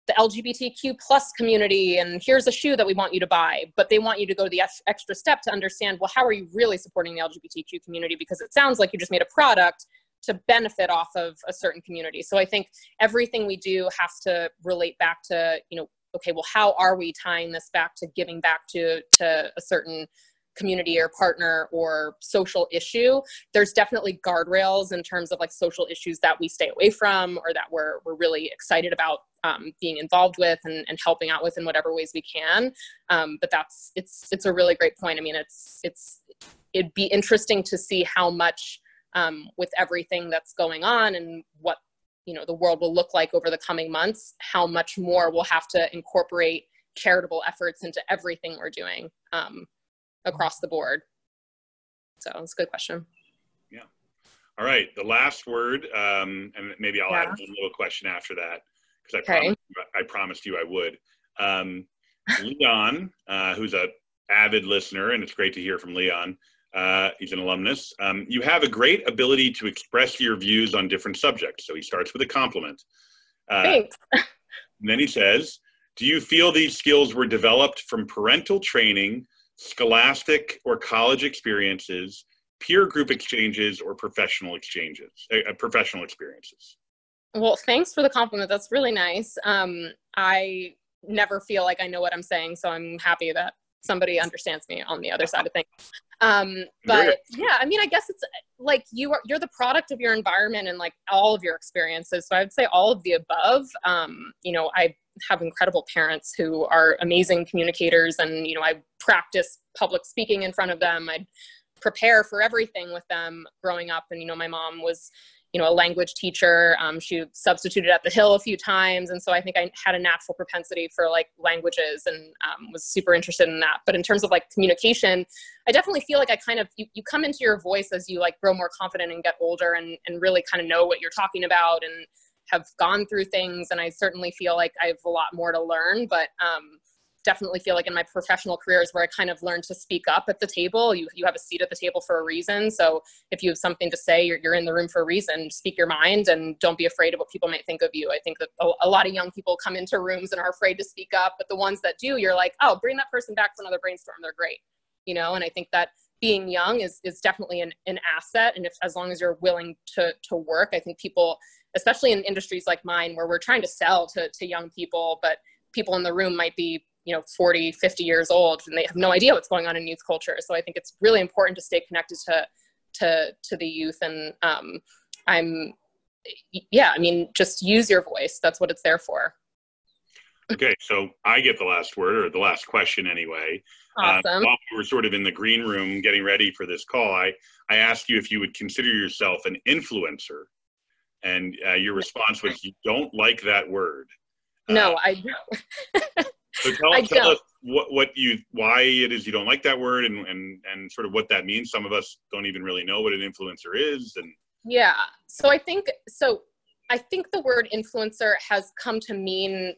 the LGBTQ plus community, and here's a shoe that we want you to buy." But they want you to go the extra step to understand, well, how are you really supporting the LGBTQ community? Because it sounds like you just made a product to benefit off of a certain community. So I think everything we do has to relate back to you know okay well how are we tying this back to giving back to to a certain community or partner or social issue? There's definitely guardrails in terms of like social issues that we stay away from or that we're, we're really excited about um, being involved with and, and helping out with in whatever ways we can. Um, but that's it's it's a really great point. I mean it's it's it'd be interesting to see how much um, with everything that's going on and what you know the world will look like over the coming months how much more we'll have to incorporate charitable efforts into everything we're doing um, across the board so it's a good question yeah All right, the last word, um, and maybe I'll add Yeah. one little question after that because I, Okay. promised, I promised you I would. Um, Leon, uh, who's a avid listener, and it's great to hear from Leon. Uh, he's an alumnus. Um, you have a great ability to express your views on different subjects. So he starts with a compliment. Uh, thanks then he says, Do you feel these skills were developed from parental training, scholastic or college experiences, peer group exchanges, or professional exchanges, uh, professional experiences? Well, thanks for the compliment. That's really nice. Um, I never feel like I know what I'm saying, so I'm happy that somebody understands me on the other side of things. Um, but yeah, I mean, I guess it's like you are you're the product of your environment and like all of your experiences. So I would say all of the above. Um, you know, I have incredible parents who are amazing communicators, and you know, I practice public speaking in front of them. I prepare for everything with them growing up, and you know, my mom was you know a language teacher um, she substituted at the hill a few times and so i think i had a natural propensity for like languages and um, was super interested in that. But in terms of like communication i definitely feel like i kind of you, you come into your voice as you like grow more confident and get older and, and really kind of know what you're talking about and have gone through things and i certainly feel like i have a lot more to learn but um, definitely feel like in my professional careers where I kind of learned to speak up at the table. You, you have a seat at the table for a reason. So if you have something to say, you're, you're in the room for a reason. Speak your mind and don't be afraid of what people might think of you. I think that a, a lot of young people come into rooms and are afraid to speak up, but the ones that do, you're like, oh, bring that person back for another brainstorm. They're great. You know, and I think that being young is, is definitely an, an asset. And if, as long as you're willing to, to work, I think people, especially in industries like mine, where we're trying to sell to, to young people, but people in the room might be you know 40 50 years old and they have no idea what's going on in youth culture. So i think it's really important to stay connected to to to the youth. And um, i'm yeah i mean just use your voice. That's what it's there for. Okay so i get the last word or the last question anyway. Uh, awesome. Uh, while we were sort of in the green room getting ready for this call i i asked you if you would consider yourself an influencer. And uh, your response was you don't like that word. No uh, i don't So tell, tell us what, what you why it is you don't like that word and, and and sort of what that means. Some of us don't even really know what an influencer is and yeah. So I think so I think the word influencer has come to mean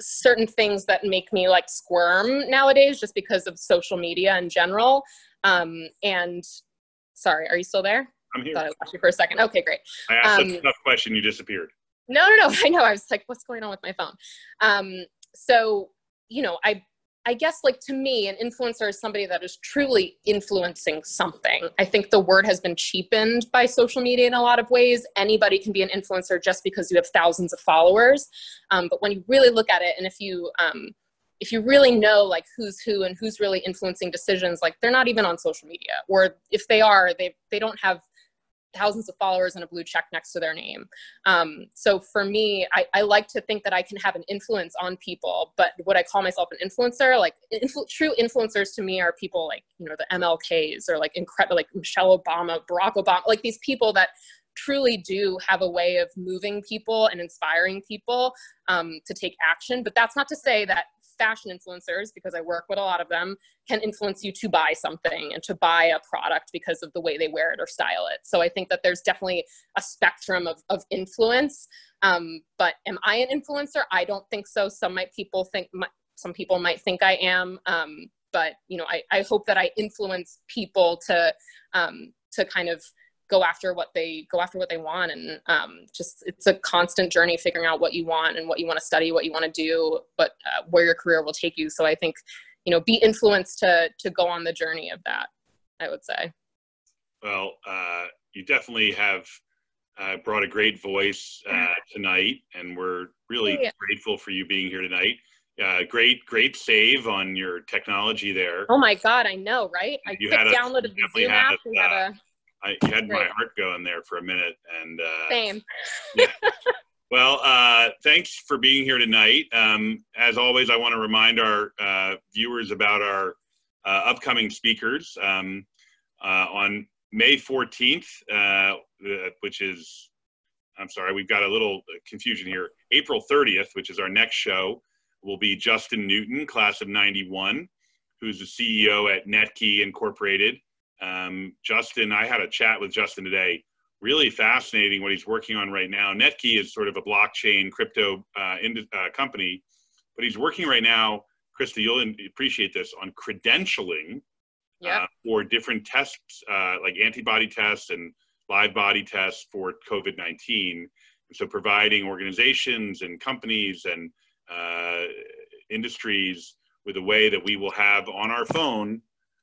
certain things that make me like squirm nowadays just because of social media in general. Um, and sorry, are you still there? I'm here. I thought I lost you for a second. Okay, great. I asked um, a tough question. You disappeared. No, no, no. I know. I was like, what's going on with my phone? Um, so you know, I I guess like to me, an influencer is somebody that is truly influencing something. I think the word has been cheapened by social media in a lot of ways. Anybody can be an influencer just because you have thousands of followers. Um, but when you really look at it, and if you um, if you really know like who's who and who's really influencing decisions, like they're not even on social media, or if they are, they they don't have thousands of followers and a blue check next to their name. Um, so for me, I, I, like to think that I can have an influence on people, but would I call myself an influencer? Like influ- true influencers to me are people like, you know, the MLKs or like incredible, like Michelle Obama, Barack Obama, like these people that truly do have a way of moving people and inspiring people um, to take action. But that's not to say that fashion influencers, because I work with a lot of them, can influence you to buy something and to buy a product because of the way they wear it or style it. So I think that there's definitely a spectrum of, of influence. Um, but am I an influencer? I don't think so. Some might people think, some people might think I am. Um, but you know, I, I hope that I influence people to um, to kind of go after what they go after what they want and um, just it's a constant journey figuring out what you want and what you want to study what you want to do but uh, where your career will take you so i think you know be influenced to to go on the journey of that i would say well uh, you definitely have uh, brought a great voice uh, tonight and we're really yeah. grateful for you being here tonight uh, great, great save on your technology there. Oh my God, I know, right? I you quick downloaded the Zoom app. We had a I had my heart going there for a minute, and uh, same. yeah. Well, uh, thanks for being here tonight. Um, as always, I want to remind our uh, viewers about our uh, upcoming speakers um, uh, on May 14th, uh, which is, I'm sorry, we've got a little confusion here. April 30th, which is our next show, will be Justin Newton, class of 91, who's the CEO at Netki Incorporated. Um, Justin, I had a chat with Justin today. Really fascinating what he's working on right now. Netki is sort of a blockchain crypto uh, uh, company, but he's working right now. Krista, you'll appreciate this on credentialing yep. uh, for different tests, uh, like antibody tests and live body tests for COVID 19. So, providing organizations and companies and uh, industries with a way that we will have on our phone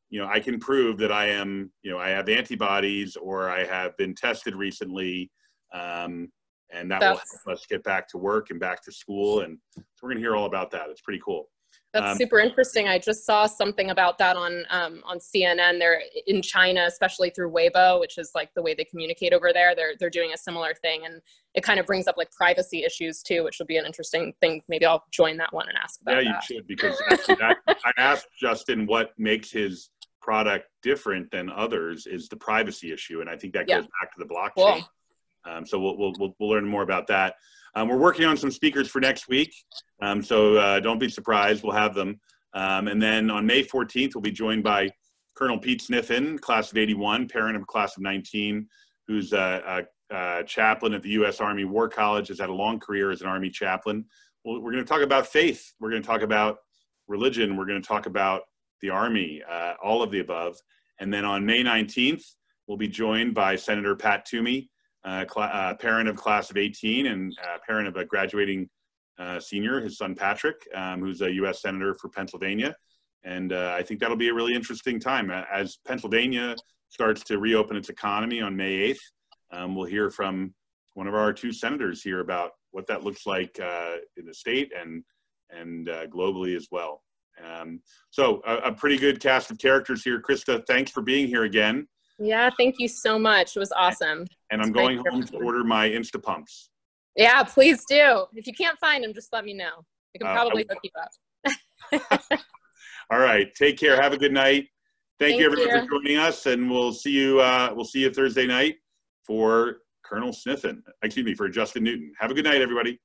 you know i can prove that i am you know i have antibodies or i have been tested recently um, and that That's- will help us get back to work and back to school and so we're going to hear all about that it's pretty cool That's Um, super interesting. I just saw something about that on um, on CNN. They're in China, especially through Weibo, which is like the way they communicate over there. They're they're doing a similar thing, and it kind of brings up like privacy issues too, which will be an interesting thing. Maybe I'll join that one and ask yeah you that. should because actually that, i asked justin what makes his product different than others is the privacy issue and i think that Yeah. goes back to the blockchain Cool. Um, so we'll, we'll, we'll, learn more about that. Um, we're working on some speakers for next week. Um, so uh, don't be surprised. We'll have them. Um, and then on May 14th, we'll be joined by Colonel Pete Sniffen, class of 81, parent of class of 19, who's a, a, a chaplain at the U.S. Army War College, has had a long career as an Army chaplain. Well, we're going to talk about faith. We're going to talk about religion. We're going to talk about the Army, uh, all of the above. And then on May 19th, we'll be joined by Senator Pat Toomey, uh, uh, parent of class of 18 and uh, parent of a graduating uh, senior, his son Patrick, um, who's a U.S. Senator for Pennsylvania. And uh, I think that'll be a really interesting time. As Pennsylvania starts to reopen its economy on May 8th, um, we'll hear from one of our two senators here about what that looks like in the state and, and globally as well. Um, so a, a pretty good cast of characters here. Krista, thanks for being here again. Yeah, thank you so much. It was awesome. And I'm going home to order my Insta pumps. Yeah, please do. If you can't find them, just let me know. We can Uh, I probably will. hook you up. All right. Take care. Have a good night. Thank, Thank you everyone you. for joining us, and we'll see you. Uh, we'll see you Thursday night for Colonel Sniffen. Excuse me, for Justin Newton. Have a good night, everybody.